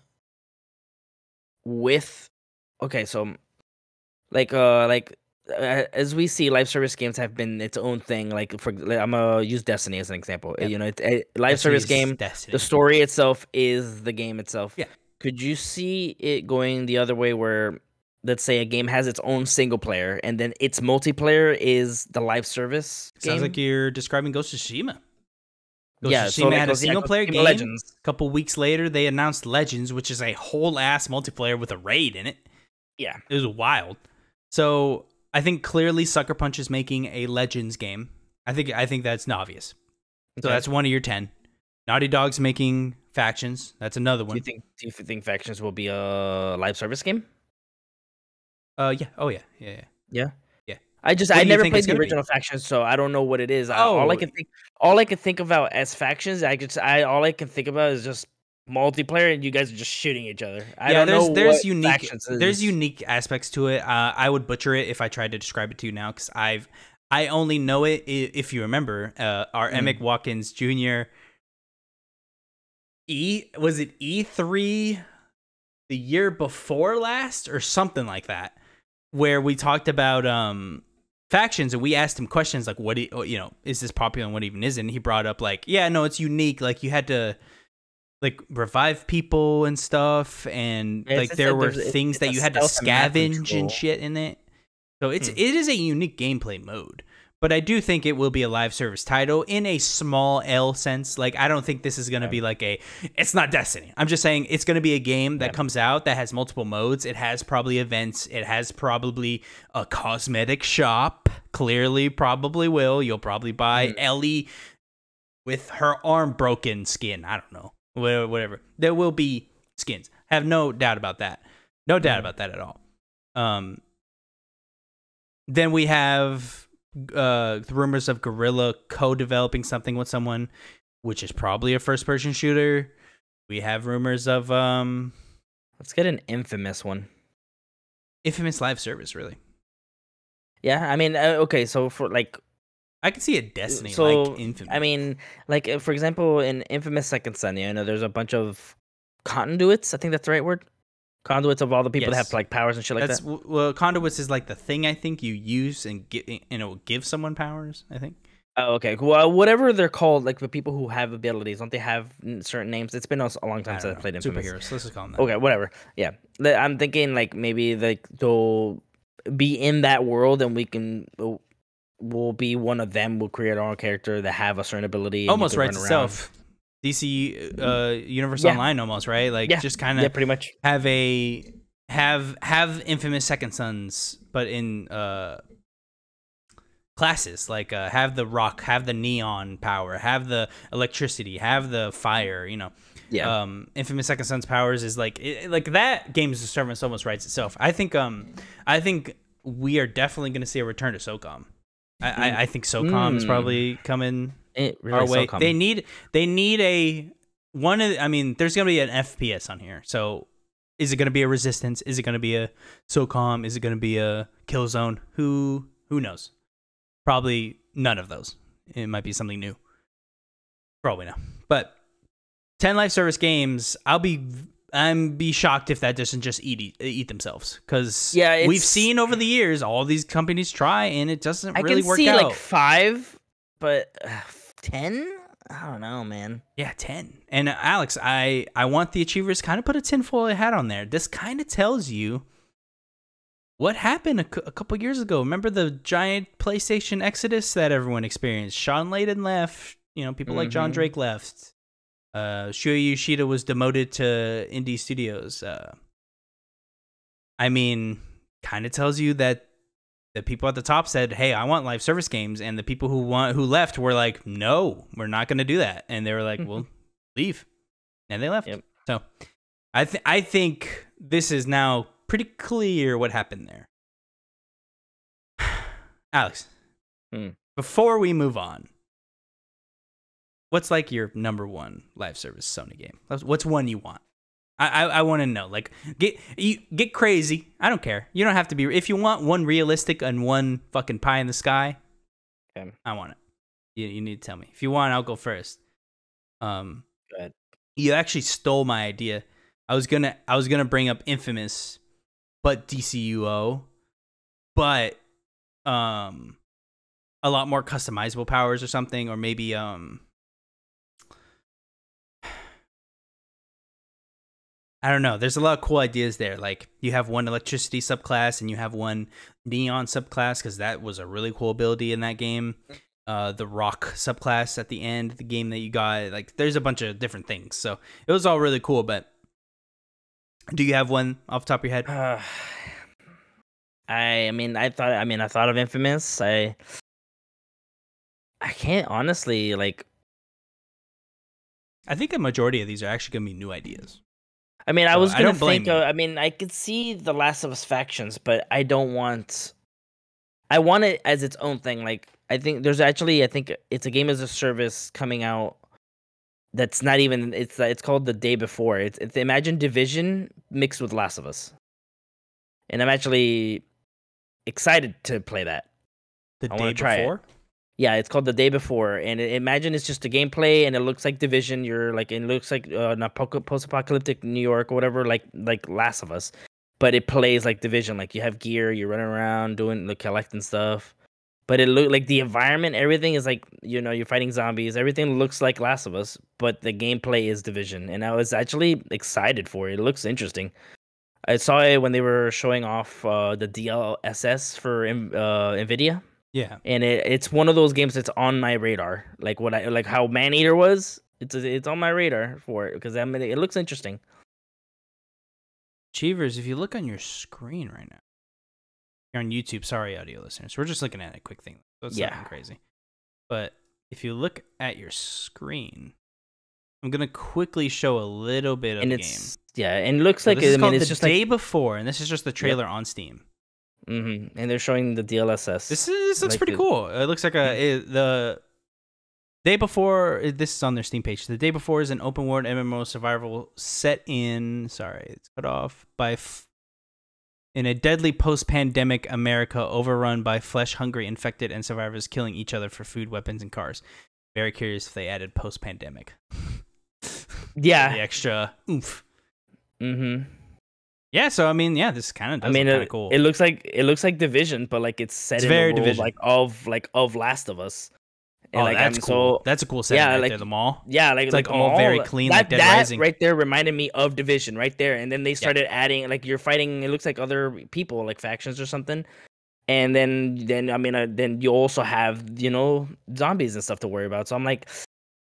Speaker 2: with okay, so like uh like uh, as we see live service games have been its own thing like for like, I'm gonna use Destiny as an example.
Speaker 1: Yep.
Speaker 2: You know, it's a live service game
Speaker 1: Destiny.
Speaker 2: the story itself is the game itself.
Speaker 1: Yeah.
Speaker 2: Could you see it going the other way where let's say a game has its own single player and then its multiplayer is the live service game?
Speaker 1: Sounds like you're describing Ghost of Tsushima.
Speaker 2: Yeah, so
Speaker 1: had a single player game.
Speaker 2: Legends.
Speaker 1: A couple weeks later, they announced Legends, which is a whole ass multiplayer with a raid in it.
Speaker 2: Yeah.
Speaker 1: It was wild. So I think clearly Sucker Punch is making a Legends game. I think I think that's obvious. So that's one of your ten. Naughty Dog's making factions. That's another
Speaker 2: Do
Speaker 1: one.
Speaker 2: you think do you think factions will be a live service game?
Speaker 1: uh, yeah. Oh yeah. Yeah. yeah.
Speaker 2: Yeah. I just
Speaker 1: What
Speaker 2: I never played the
Speaker 1: gonna be?
Speaker 2: original factions, so I don't know what it is. I, all I
Speaker 1: Oh.
Speaker 2: can think all I can think about as factions, I just I all I can think about is just multiplayer and you guys are just shooting each other. I
Speaker 1: yeah,
Speaker 2: don't
Speaker 1: there's
Speaker 2: know
Speaker 1: there's
Speaker 2: what
Speaker 1: unique there's unique aspects to it. Uh, I would butcher it if I tried to describe it to you now because I've I only know it if you remember. Uh, our
Speaker 2: Mm.
Speaker 1: Emick Watkins Jr. E was it E three the year before last or something like that, where we talked about um factions and we asked him questions like what do you, you know is this popular and what even isn't. He brought up like yeah no it's unique like you had to like revive people and stuff and
Speaker 2: it's
Speaker 1: like there were things that you had to
Speaker 2: stealth and
Speaker 1: scavenge and shit in it so it's
Speaker 2: Hmm.
Speaker 1: it is a unique gameplay mode but i do think it will be a live service title in a small l sense like i don't think this is going to
Speaker 2: Yeah.
Speaker 1: be like a it's not destiny i'm just saying it's going to be a game that
Speaker 2: Yeah.
Speaker 1: comes out that has multiple modes it has probably events it has probably a cosmetic shop clearly probably will you'll probably buy
Speaker 2: Mhm.
Speaker 1: ellie with her arm broken skin. I don't know. Wha- Whatever. There will be skins. Have no doubt about that. No doubt
Speaker 2: Mhm.
Speaker 1: about that at all. Um then we have uh the rumors of Guerrilla co-developing something with someone which is probably a first person shooter. We have rumors of um
Speaker 2: Let's get an infamous one.
Speaker 1: Infamous live service really.
Speaker 2: Yeah, I mean, uh, okay, so for like,
Speaker 1: I can see a Destiny
Speaker 2: so
Speaker 1: like Infamous.
Speaker 2: I mean, like uh, for example, in Infamous Second Son, you know, there's a bunch of conduits. I think that's the right word. Conduits of all the people that have like powers and shit like
Speaker 1: that's
Speaker 2: that.
Speaker 1: well conduits is like the thing I think you use and get and it will give someone powers, I think.
Speaker 2: Oh, okay. Well, whatever they're called, like the people who have abilities, don't they have certain names? It's been a long time
Speaker 1: I
Speaker 2: since
Speaker 1: don't
Speaker 2: I
Speaker 1: know.
Speaker 2: played Infamous.
Speaker 1: superheroes. Let's just call them that.
Speaker 2: Okay, whatever. Yeah, I'm thinking like maybe like they'll be in that world, and we can we'll, we'll be one of them. We'll create our own character that have a certain ability.
Speaker 1: Almost writes itself. DC uh, Universe
Speaker 2: Yeah.
Speaker 1: Online, almost right. Like
Speaker 2: Yeah.
Speaker 1: just kind of Yeah,
Speaker 2: pretty much.
Speaker 1: have a have have infamous Second Sons, but in uh classes like uh, have the rock, have the neon power, have the electricity, have the fire. You know,
Speaker 2: Yeah.
Speaker 1: um infamous second son's powers is like it, like that game's disturbance almost writes itself i think um i think we are definitely going to see a return to socom I, I, I think SOCOM is
Speaker 2: Mm.
Speaker 1: probably coming
Speaker 2: It really
Speaker 1: our way. They need they need a one. Of, I mean, there's gonna be an FPS on here. So, is it gonna be a Resistance? Is it gonna be a SOCOM? Is it gonna be a Killzone? Who who knows? Probably none of those. It might be something new. For all we know. But ten live service games. I'll be. I'm be shocked if that doesn't just eat eat, eat themselves because
Speaker 2: Yeah,
Speaker 1: we've seen over the years all these companies try and it doesn't
Speaker 2: I
Speaker 1: really
Speaker 2: can
Speaker 1: work
Speaker 2: see
Speaker 1: out.
Speaker 2: like five, but uh, ten. I don't know, man.
Speaker 1: Yeah, ten. And uh, Alex, I I want the achievers kind of put a tinfoil hat on there. This kind of tells you what happened a, a couple years ago. Remember the giant PlayStation exodus that everyone experienced? Shawn Layden left. You know, people like John
Speaker 2: Mhm.
Speaker 1: Drake left. Uh, Shuhei Yoshida was demoted to indie studios. Uh, I mean, kind of tells you that the people at the top said, "Hey, I want live service games," and the people who want who left were like, "No, we're not going to do that," and they were like, "Well, leave," and they left.
Speaker 2: Yep.
Speaker 1: So, I th- I think this is now pretty clear what happened there. Alex,
Speaker 2: Hmm.
Speaker 1: before we move on, what's like your number one live service Sony game? What's- What's one you want? I I, I want to know. Like get you get crazy. I don't care. You don't have to be. If you want one realistic and one fucking pie in the sky,
Speaker 2: Okay.
Speaker 1: I want it. You you need to tell me. If you want, I'll go first. Um,
Speaker 2: Go ahead.
Speaker 1: you actually stole my idea. I was gonna I was gonna bring up Infamous, but DCUO, but um, a lot more customizable powers or something, or maybe um. I don't know. There's a lot of cool ideas there. Like you have one electricity subclass and you have one neon subclass because that was a really cool ability in that game. Uh, the rock subclass at the end, the game that you got. Like there's a bunch of different things. So it was all really cool. But do you have one off the top of your head?
Speaker 2: Uh, I, I mean, I thought, I mean, I thought of Infamous. I, I can't honestly like.
Speaker 1: I think a majority of these are actually gonna be new ideas.
Speaker 2: I mean, I was gonna
Speaker 1: blame
Speaker 2: think. Of, I mean, I could see the Last of Us factions, but I don't want. I want it as its own thing. Like, I think there's actually, I think it's a game as a service coming out. That's not even. It's it's called the day before. It's it's Imagine Division mixed with Last of Us, and I'm actually excited to play that.
Speaker 1: The
Speaker 2: I
Speaker 1: day
Speaker 2: try it. Yeah, it's called the day before, and imagine it's just a gameplay, and it looks like Division. You're like, it looks like uh, post-apocalyptic New York or whatever, like like Last of Us, but it plays like Division. Like you have gear, you're running around doing like collecting stuff, but it look like the environment, everything is like you know you're fighting zombies. Everything looks like Last of Us, but the gameplay is Division, and I was actually excited for it. It looks interesting. I saw it when they were showing off uh, the DLSS for uh, Nvidia
Speaker 1: Yeah.
Speaker 2: and it, it's one of those games that's on my radar. Like what I like how Maneater was. It's it's on my radar for it because I mean it looks interesting.
Speaker 1: Cheevers, if you look on your screen right now, you're on YouTube. Sorry, audio listeners. We're just looking at a quick thing. So it's
Speaker 2: Yeah.
Speaker 1: nothing crazy. But if you look at your screen, I'm gonna quickly show a little bit of
Speaker 2: and
Speaker 1: the
Speaker 2: it's
Speaker 1: game.
Speaker 2: yeah, and it looks
Speaker 1: So
Speaker 2: like I mean
Speaker 1: called
Speaker 2: it's
Speaker 1: the
Speaker 2: just
Speaker 1: day
Speaker 2: like
Speaker 1: before, and this is just the trailer on Steam.
Speaker 2: Hmm and they're showing the DLSS.
Speaker 1: This is this looks
Speaker 2: Like
Speaker 1: pretty
Speaker 2: the-
Speaker 1: cool. It looks like a it, the day before. This is on their Steam page. The day before is an open world MMO survival set in. Sorry, it's cut off by. F- in a deadly post-pandemic America overrun by flesh-hungry infected and survivors killing each other for food, weapons, and cars. Very curious if they added post-pandemic.
Speaker 2: Yeah.
Speaker 1: The extra oomph.
Speaker 2: hmm
Speaker 1: Yeah, so I mean, yeah, this kind of
Speaker 2: I mean, it,
Speaker 1: of cool.
Speaker 2: it looks like it looks like Division, but like it's set
Speaker 1: It's
Speaker 2: in
Speaker 1: very
Speaker 2: world
Speaker 1: Division.
Speaker 2: like of like of Last of Us. And,
Speaker 1: oh,
Speaker 2: like,
Speaker 1: that's
Speaker 2: I'm
Speaker 1: cool.
Speaker 2: so
Speaker 1: that's a cool setting
Speaker 2: yeah,
Speaker 1: right
Speaker 2: like-
Speaker 1: there. The mall.
Speaker 2: Yeah, like
Speaker 1: It's,
Speaker 2: like,
Speaker 1: like, all very clean,
Speaker 2: That,
Speaker 1: like Dead
Speaker 2: that
Speaker 1: Rising.
Speaker 2: right there reminded me of Division right there, and then they started adding like you're fighting. It looks like other people, like factions or something. And then then I mean uh, then you also have you know zombies and stuff to worry about. So I'm like,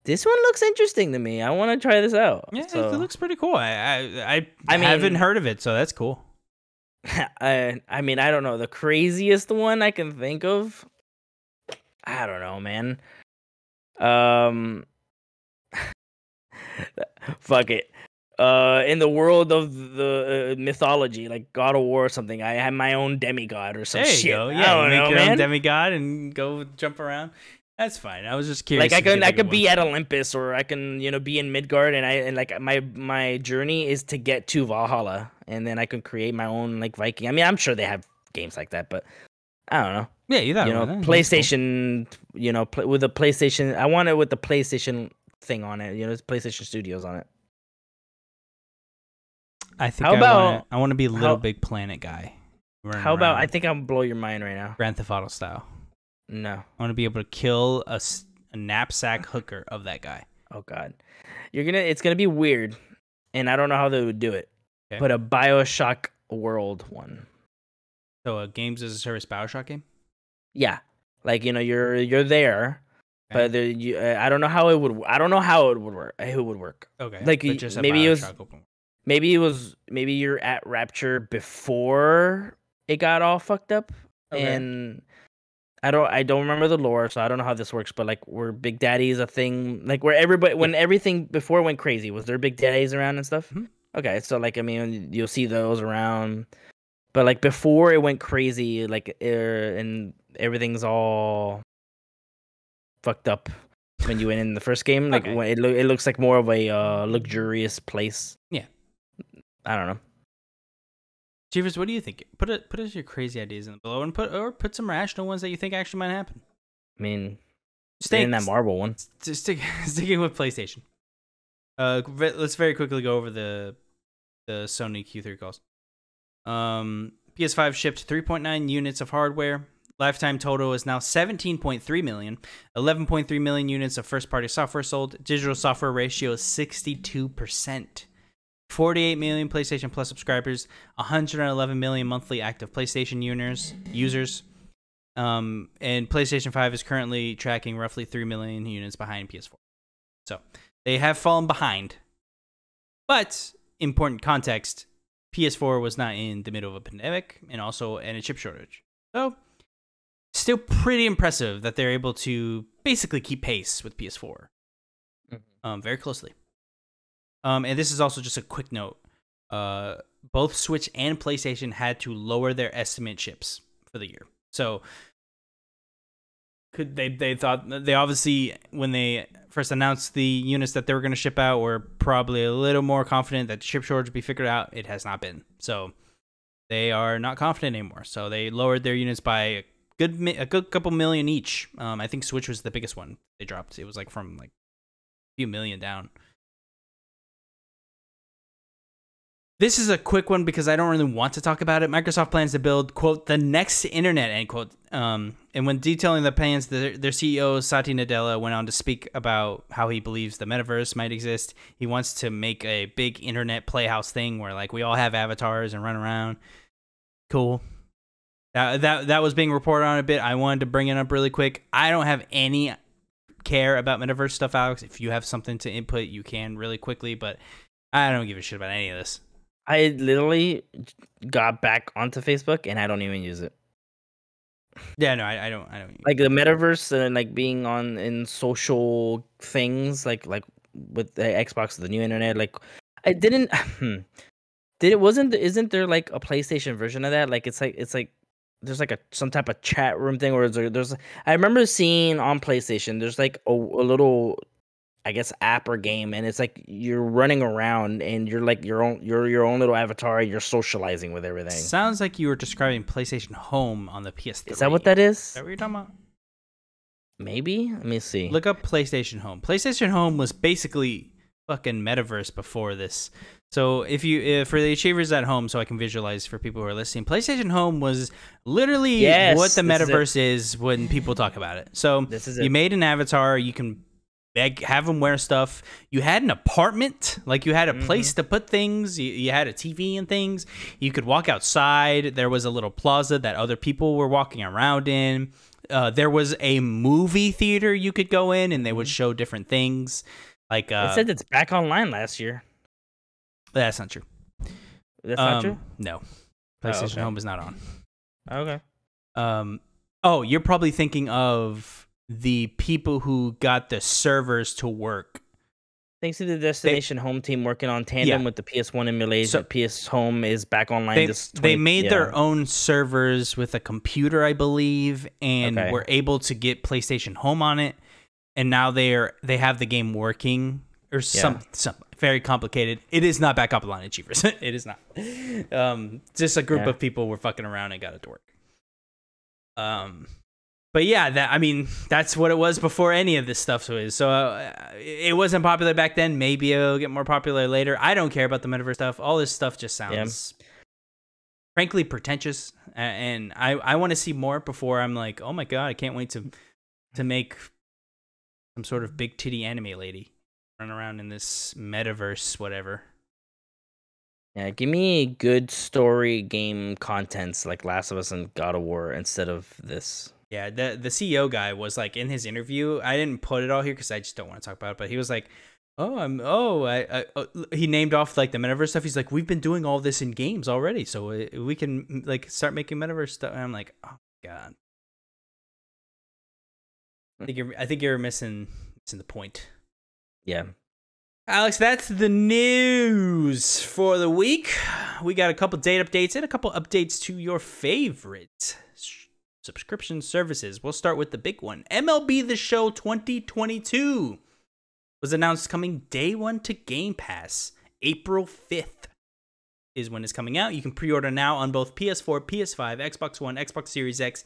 Speaker 2: this one looks interesting to me. I want to try this out.
Speaker 1: Yeah,
Speaker 2: so,
Speaker 1: it looks pretty cool. I I, I,
Speaker 2: I
Speaker 1: haven't heard of it, so that's cool.
Speaker 2: I I mean I don't know the craziest one I can think of. I don't know, man. Um, fuck it. Uh, in the world of the uh, mythology, like God of War or something, I have my own demigod or some
Speaker 1: there
Speaker 2: shit.
Speaker 1: go.
Speaker 2: I
Speaker 1: Yeah, make
Speaker 2: know,
Speaker 1: your
Speaker 2: man.
Speaker 1: own demigod and go jump around. That's fine. I was just curious.
Speaker 2: like I can I could be at Olympus or I can you know be in Midgard and I and like my my journey is to get to Valhalla and then I can create my own like Viking. I mean I'm sure they have games like that, but I don't know.
Speaker 1: yeah, you
Speaker 2: you know.
Speaker 1: That's cool.
Speaker 2: PlayStation. You know, with the PlayStation. I want it with the PlayStation thing on it. You know, it's PlayStation Studios on it.
Speaker 1: I think
Speaker 2: How
Speaker 1: I
Speaker 2: about-
Speaker 1: wanna, I want to be a Little
Speaker 2: how-
Speaker 1: Big Planet guy. running
Speaker 2: How about I think I'll blow your mind right now.
Speaker 1: Grand Theft Auto style.
Speaker 2: No.
Speaker 1: I want to be able to kill a, a knapsack hooker of that guy.
Speaker 2: Oh God. You're gonna. It's gonna be weird, and I don't know how they would do it.
Speaker 1: Okay.
Speaker 2: But a Bioshock World one.
Speaker 1: So a games as a service Bioshock game.
Speaker 2: Yeah. Like you know, you're you're there,
Speaker 1: Okay.
Speaker 2: but the, you, uh, I don't know how it would. I don't know how it would work. It would work.
Speaker 1: Okay,
Speaker 2: like, maybe it was-. Maybe it was. Maybe you're at Rapture before it got all fucked up.
Speaker 1: Okay.
Speaker 2: and I don't I don't remember the lore, so I don't know how this works. But like, were Big Daddies a thing? Like, where everybody when everything before went crazy, was there Big Daddies around and stuff?
Speaker 1: Mhm.
Speaker 2: Okay, so like I mean, you'll see those around, but like before it went crazy, like er, and everything's all fucked up when you went in the first game. Like
Speaker 1: Okay.
Speaker 2: when it loo- it looks like more of a uh, luxurious place.
Speaker 1: Yeah.
Speaker 2: I don't know.
Speaker 1: Jeevers, what do you think? Put it put us your crazy ideas in the below and put or put some rational ones that you think actually might happen.
Speaker 2: I mean,
Speaker 1: Stay
Speaker 2: in that marble one.
Speaker 1: Just stick, sticking with PlayStation. Uh, let's very quickly go over the the Sony Q3 calls. Um, PS5 shipped 3.9 units of hardware. Lifetime total is now 17.3 million. 11.3 million units of first party software sold. Digital software ratio is 62%. 48 million PlayStation Plus subscribers. 111 million monthly active PlayStation users. Users. Um, and PlayStation 5 is currently tracking roughly 3 million units behind PS4. So they have fallen behind. But, important context PS4 was not in the middle of a pandemic and also in a chip shortage. So, still pretty impressive that they're able to basically keep pace with PS4
Speaker 2: Mhm.
Speaker 1: um, very closely. Um, and this is also just a quick note. Uh, both Switch and PlayStation had to lower their estimate chips for the year. So could they they thought they obviously when they first announced the units that they were going to ship out were probably a little more confident that the chip shortage would be figured out. It has not been. So they are not confident anymore. So they lowered their units by a good a good couple million each. Um, I think Switch was the biggest one they dropped. It was like from like a few million down. This is a quick one because I don't really want to talk about it. Microsoft plans to build, quote, the next internet, end quote. Um, and when detailing the plans, their, their CEO, Satya Nadella, went on to speak about how he believes the metaverse might exist. He wants to make a big internet playhouse thing where, like, we all have avatars and run around. Cool. That, that, that was being reported on a bit. I wanted to bring it up really quick. I don't have any care about metaverse stuff, Alex. If you have something to input, you can really quickly, but I don't give a shit about any of this.
Speaker 2: I literally got back onto Facebook and I don't even use it.
Speaker 1: Yeah, no, I, I don't. I don't.
Speaker 2: Like the metaverse and like being on in social things, like like with the Xbox, the new internet. Like I didn't. Hmm. Did it wasn't isn't there like a PlayStation version of that? Like it's like it's like there's like a some type of chat room thing where there's, there's I remember seeing on PlayStation there's like a, a little I guess app or game and it's like you're running around and you're like your own you're your own little avatar you're socializing with everything.
Speaker 1: Sounds like you were describing PlayStation Home on the PS3.
Speaker 2: Is that what that is?
Speaker 1: Is that what you're talking about?
Speaker 2: Maybe. Let me see.
Speaker 1: Look up PlayStation Home. PlayStation Home was basically fucking metaverse before this. So if you if, for the achievers at home, so I can visualize for people who are listening, PlayStation Home was literally
Speaker 2: Yes,
Speaker 1: what the
Speaker 2: this is
Speaker 1: metaverse is, when people talk about it. So
Speaker 2: This is
Speaker 1: you
Speaker 2: it.
Speaker 1: made an avatar. You can beg, have them wear stuff. You had an apartment, like you had a
Speaker 2: Mm-hmm.
Speaker 1: place to put things. You, you had a TV and things. You could walk outside. There was a little plaza that other people were walking around in. Uh, there was a movie theater you could go in, and they would show different things. Like uh,
Speaker 2: Mm-hmm. it said it's back online last year.
Speaker 1: that's not true.
Speaker 2: That's not
Speaker 1: Um,
Speaker 2: true.
Speaker 1: No, PlayStation
Speaker 2: okay.
Speaker 1: Home is not on.
Speaker 2: Okay.
Speaker 1: Um, oh, you're probably thinking of the people who got the servers to work.
Speaker 2: Thanks to the Destination Home team working on tandem
Speaker 1: Yeah.
Speaker 2: with the PS1 emulation,
Speaker 1: So-
Speaker 2: PS Home is back online.
Speaker 1: They,
Speaker 2: this
Speaker 1: they made
Speaker 2: yeah.
Speaker 1: their own servers with a computer, I believe, and
Speaker 2: Okay.
Speaker 1: were able to get PlayStation Home on it. And now they're they have the game working or some some very complicated. It is not backup line achievers. it is not. Um, just a group
Speaker 2: Yeah.
Speaker 1: of people were fucking around and got it to work. Um, but yeah, that I mean, that's what it was before any of this stuff was. So uh, it wasn't popular back then. Maybe it'll get more popular later. I don't care about the metaverse stuff. All this stuff just sounds, frankly, pretentious, and I I want to see more before I'm like, oh my god, I can't wait to to make some sort of big titty anime lady run around in this metaverse, whatever.
Speaker 2: Yeah, give me good story game contents like Last of Us and God of War instead of this.
Speaker 1: Yeah, the the CEO guy was like in his interview. I didn't put it all here because I just don't want to talk about it. But he was like, "Oh, I'm oh, I, I uh, he named off like the metaverse stuff. He's like, we've been doing all this in games already, so uh, we can mm, like start making metaverse stuff." And I'm like, "Oh god." I think you're I think you're missing missing the point.
Speaker 2: Yeah.
Speaker 1: Alex, that's the news for the week. We got a couple date updates and a couple updates to your favorite subscription services. We'll start with the big one. MLB The Show 2022 was announced coming day one to Game Pass. April 5th is when it's coming out. You can pre order now on both PS4, PS5, Xbox One, Xbox Series X,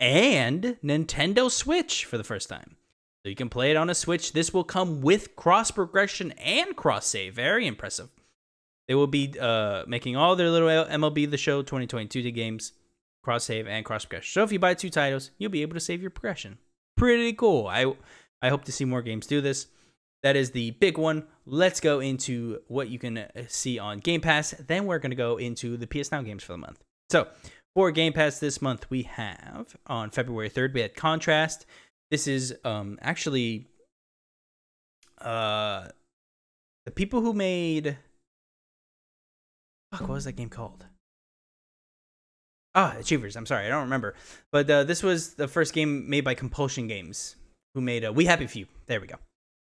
Speaker 1: and Nintendo Switch for the first time. So you can play it on a Switch. This will come with cross progression and cross save. Very impressive. They will be uh, making all their little MLB The Show 2022 games cross save and cross progression. So if you buy two titles, you'll be able to save your progression. Pretty cool. I I hope to see more games do this. That is the big one. Let's go into what you can uh, see on Game Pass. Then we're going to go into the PS Now games for the month. So for Game Pass this month, we have on February 3rd, we had Contrast. This is um actually uh the people who made Fuck, what was that game called? Ah, Achievers. I'm sorry, I don't remember. But uh, this was the first game made by Compulsion Games, who made uh, We Happy Few. There we go.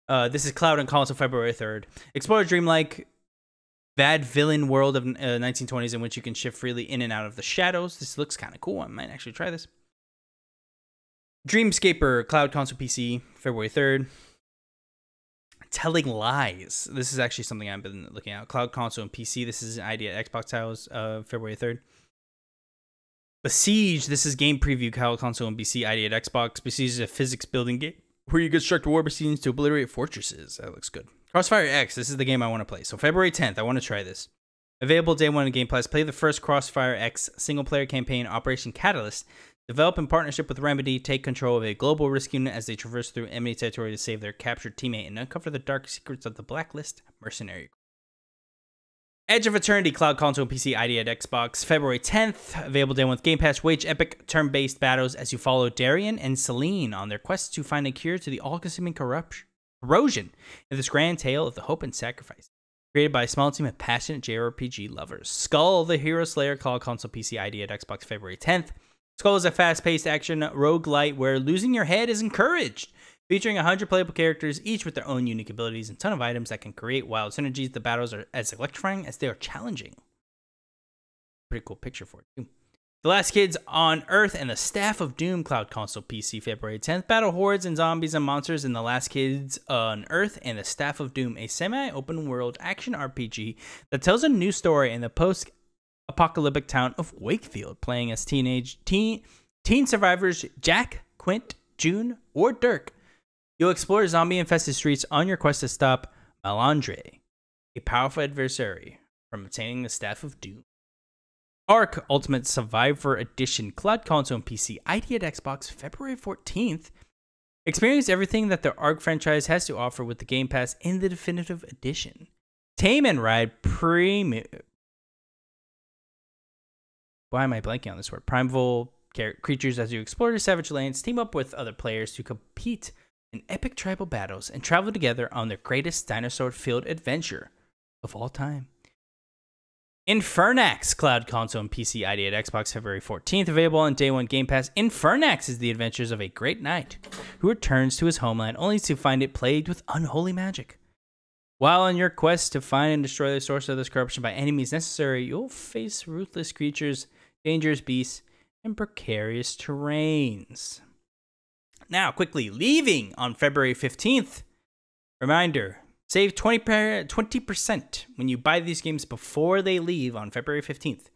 Speaker 1: Uh, this is Cloud and console February 3rd. Explore a dreamlike, vaudeville world of uh, 1920s in which you can shift freely in and out of the shadows. This looks kind of cool. I might actually try this. Dreamscaper, Cloud console PC, February 3rd. Telling Lies. This is actually something I've been looking at. Cloud console and PC. This is an ID at Xbox titles, uh, February 3rd. Besiege. This is game preview, Cloud console and PC, ID at Xbox. Besiege is a physics building game where you construct war machines to obliterate fortresses. That looks good. Crossfire X. This is the game I want to play. So February 10th, I want to try this. Available day one in Game Pass. Play the first Crossfire X single player campaign, Operation Catalyst, Develop in partnership with Remedy, take control of a global risk unit as they traverse through enemy territory to save their captured teammate and uncover the dark secrets of the Blacklist mercenary. Edge of Eternity Cloud Console PC ID at Xbox February 10th. Available day with Game Pass. Wage epic turn based battles as you follow Daryon and Selene on their quest to find a cure to the all consuming corruption corrosion in this grand tale of the hope and sacrifice. Created by a small team of passionate JRPG lovers. Skul the Hero Slayer Cloud Console PC ID at Xbox February 10th. Skul is a fast-paced action roguelite where losing your head is encouraged. Featuring 100 playable characters, each with their own unique abilities and ton of items that can create wild synergies, the battles are as electrifying as they are challenging. Pretty cool picture for it, too. The Last Kids on Earth and the Staff of Doom Cloud Console PC February 10th. Battle hordes and zombies and monsters in The Last Kids on Earth and the Staff of Doom, a semi open world action RPG that tells a new story in the post apocalyptic town of Wakefield, playing as teenage teen teen survivors Jack, Quint, June, or Dirk. You'll explore zombie infested streets on your quest to stop Malandre, a powerful adversary, from obtaining the Staff of Doom. Ark Ultimate Survivor Edition Cloud Console and PC ID at Xbox February 14th. Experience everything that the Ark franchise has to offer with the Game Pass in the definitive edition. Tame and Ride Premium why am I blanking on this word? Primeval creatures as you explore the savage lands, team up with other players to compete in epic tribal battles and travel together on their greatest dinosaur-filled adventure of all time. Infernax Cloud Console and PC ID at Xbox February 14th, available on Day 1 Game Pass. Infernax is the adventures of a great knight who returns to his homeland only to find it plagued with unholy magic. While on your quest to find and destroy the source of this corruption by any means necessary, you'll face ruthless creatures dangerous beasts, and precarious terrains. Now, quickly, leaving on February 15th. Reminder save 20 percent when you buy these games before they leave on February 15th.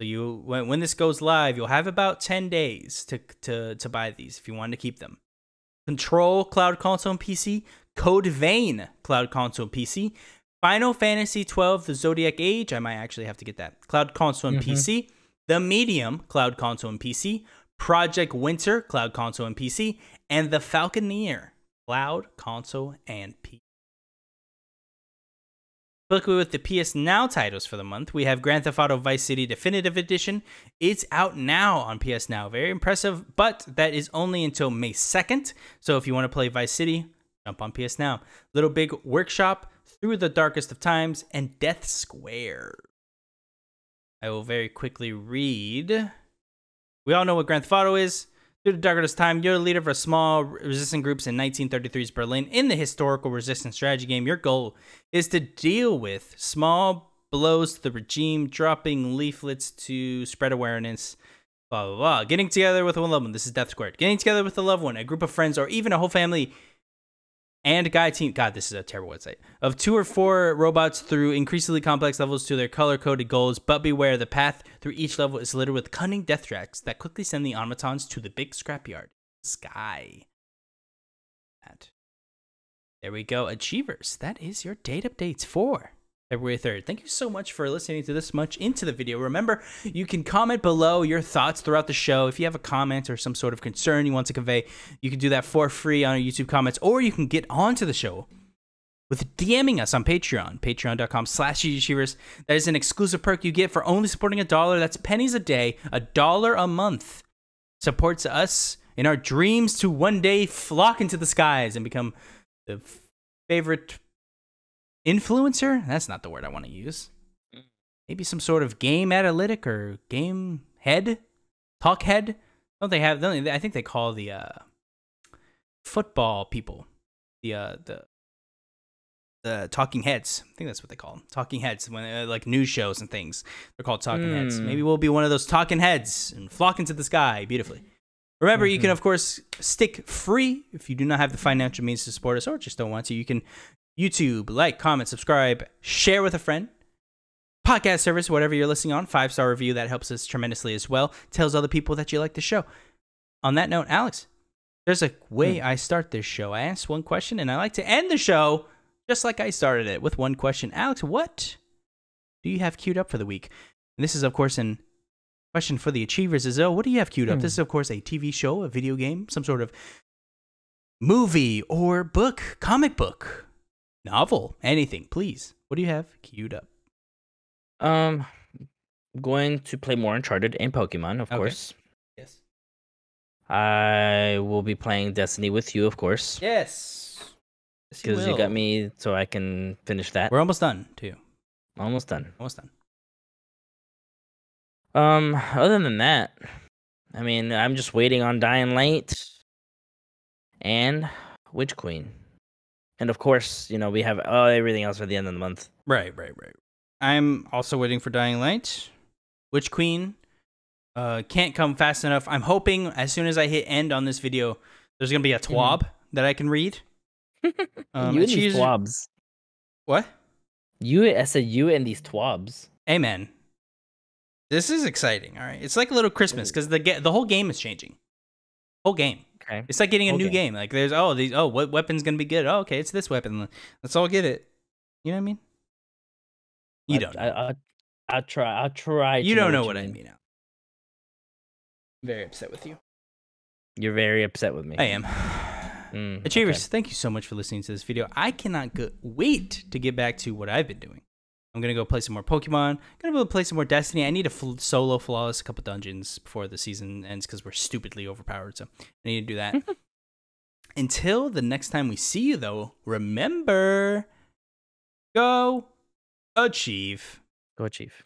Speaker 1: So you when, when this goes live, you'll have about 10 days to, to, to buy these if you want to keep them. Control Cloud Console and PC, Code Vein Cloud Console and PC, Final Fantasy 12 The Zodiac Age, I might actually have to get that. Cloud Console and mm-hmm. PC, the Medium Cloud Console and PC, Project Winter Cloud Console and PC, and the Falconeer Cloud Console and PC. Quickly with the PS Now titles for the month, we have Grand Theft Auto Vice City Definitive Edition. It's out now on PS Now. Very impressive, but that is only until May 2nd. So if you want to play Vice City, jump on PS Now. Little Big Workshop, Through the Darkest of Times, and Death Squared. I will very quickly read. We all know what Grand Theft Auto is. Through the darkest time, you're the leader of a small resistance groups in 1933's Berlin. In the historical resistance strategy game, your goal is to deal with small blows to the regime, dropping leaflets to spread awareness, blah, blah, blah. Getting together with a loved one. This is Death Squared. Getting together with a loved one, a group of friends, or even a whole family and guide team god this is a terrible website of two or four robots through increasingly complex levels to their color-coded goals. But beware the path through each level is littered with cunning death tracks that quickly send the automatons to the big scrapyard sky. That there we go achievers that is your date updates for February 3rd. Thank you so much for listening to this much into the video. Remember, you can comment below your thoughts throughout the show. If you have a comment or some sort of concern you want to convey, you can do that for free on our YouTube comments, or you can get onto the show with DMing us on Patreon, patreon.com slash That is an exclusive perk you get for only supporting a dollar. That's pennies a day, a dollar a month. Supports us in our dreams to one day flock into the skies and become the favorite influencer that's not the word i want to use maybe some sort of game analytic or game head, talk head. Don't they have? Don't they, I think they call the uh, football people the uh, the the talking heads. I think that's what they call them. Talking heads when uh, like news shows and things. They're called talking heads.
Speaker 2: Hmm.
Speaker 1: Maybe we'll be one of those talking heads and flock into the sky beautifully. Remember, you can
Speaker 2: Mhm.
Speaker 1: of course stick free if you do not have the financial means to support us or just don't want to. You can YouTube, like, comment, subscribe, share with a friend. Podcast service, whatever you're listening on, five star review that helps us tremendously as well. Tells other people that you like the show. On that note, Alex, there's a way I start this show. I ask one question and I like to end the show just like I started it with one question. Alex, what do you have queued up for the week? And this is, of course, an question for the achievers as well. What do you have queued up?
Speaker 2: Hmm.
Speaker 1: This is, of course, a TV show, a video game, some sort of movie or book, comic book, novel, anything. Please, what do you have queued up?
Speaker 2: Um, going to play more Uncharted and Pokemon, of
Speaker 1: Okay.
Speaker 2: course.
Speaker 1: Yes.
Speaker 2: I will be playing Destiny with you, of course,
Speaker 1: Yes.
Speaker 2: because you got me so I can finish that.
Speaker 1: We're almost done, too.
Speaker 2: Almost done.
Speaker 1: Almost done.
Speaker 2: Um, other than that, I mean, I'm just waiting on Dying Light and Witch Queen, and of course, you know, we have uh, everything else for the end of the month.
Speaker 1: Right, right, right. I'm also waiting for Dying Light. Witch Queen uh, can't come fast enough. I'm hoping as soon as I hit end on this video, there's gonna be a twab that I can read. Um,
Speaker 2: you and these twabs.
Speaker 1: What?
Speaker 2: You, I said you and these twabs.
Speaker 1: Amen. This is exciting. All right, it's like a little Christmas because the ga- the whole game is changing. Whole game.
Speaker 2: Okay.
Speaker 1: It's like getting a new game. Like there's oh these oh what weapon's gonna be good? Oh okay, it's this weapon. Let's all get it. You know what I mean? You
Speaker 2: I-
Speaker 1: don't.
Speaker 2: I, I, I'll try. I'll try.
Speaker 1: you don't know
Speaker 2: you
Speaker 1: what I mean. Now. Very upset with you.
Speaker 2: You're very upset with me.
Speaker 1: I am.
Speaker 2: Mm,
Speaker 1: Achievers,
Speaker 2: okay.
Speaker 1: thank you so much for listening to this video. I cannot go- wait to get back to what I've been doing. I'm gonna go play some more Pokemon. I'm Gonna go play some more Destiny. I need to fl- solo flawless a couple dungeons before the season ends because we're stupidly overpowered. So I need to do that. Until the next time we see you, though, remember, go achieve.
Speaker 2: Go, Chief.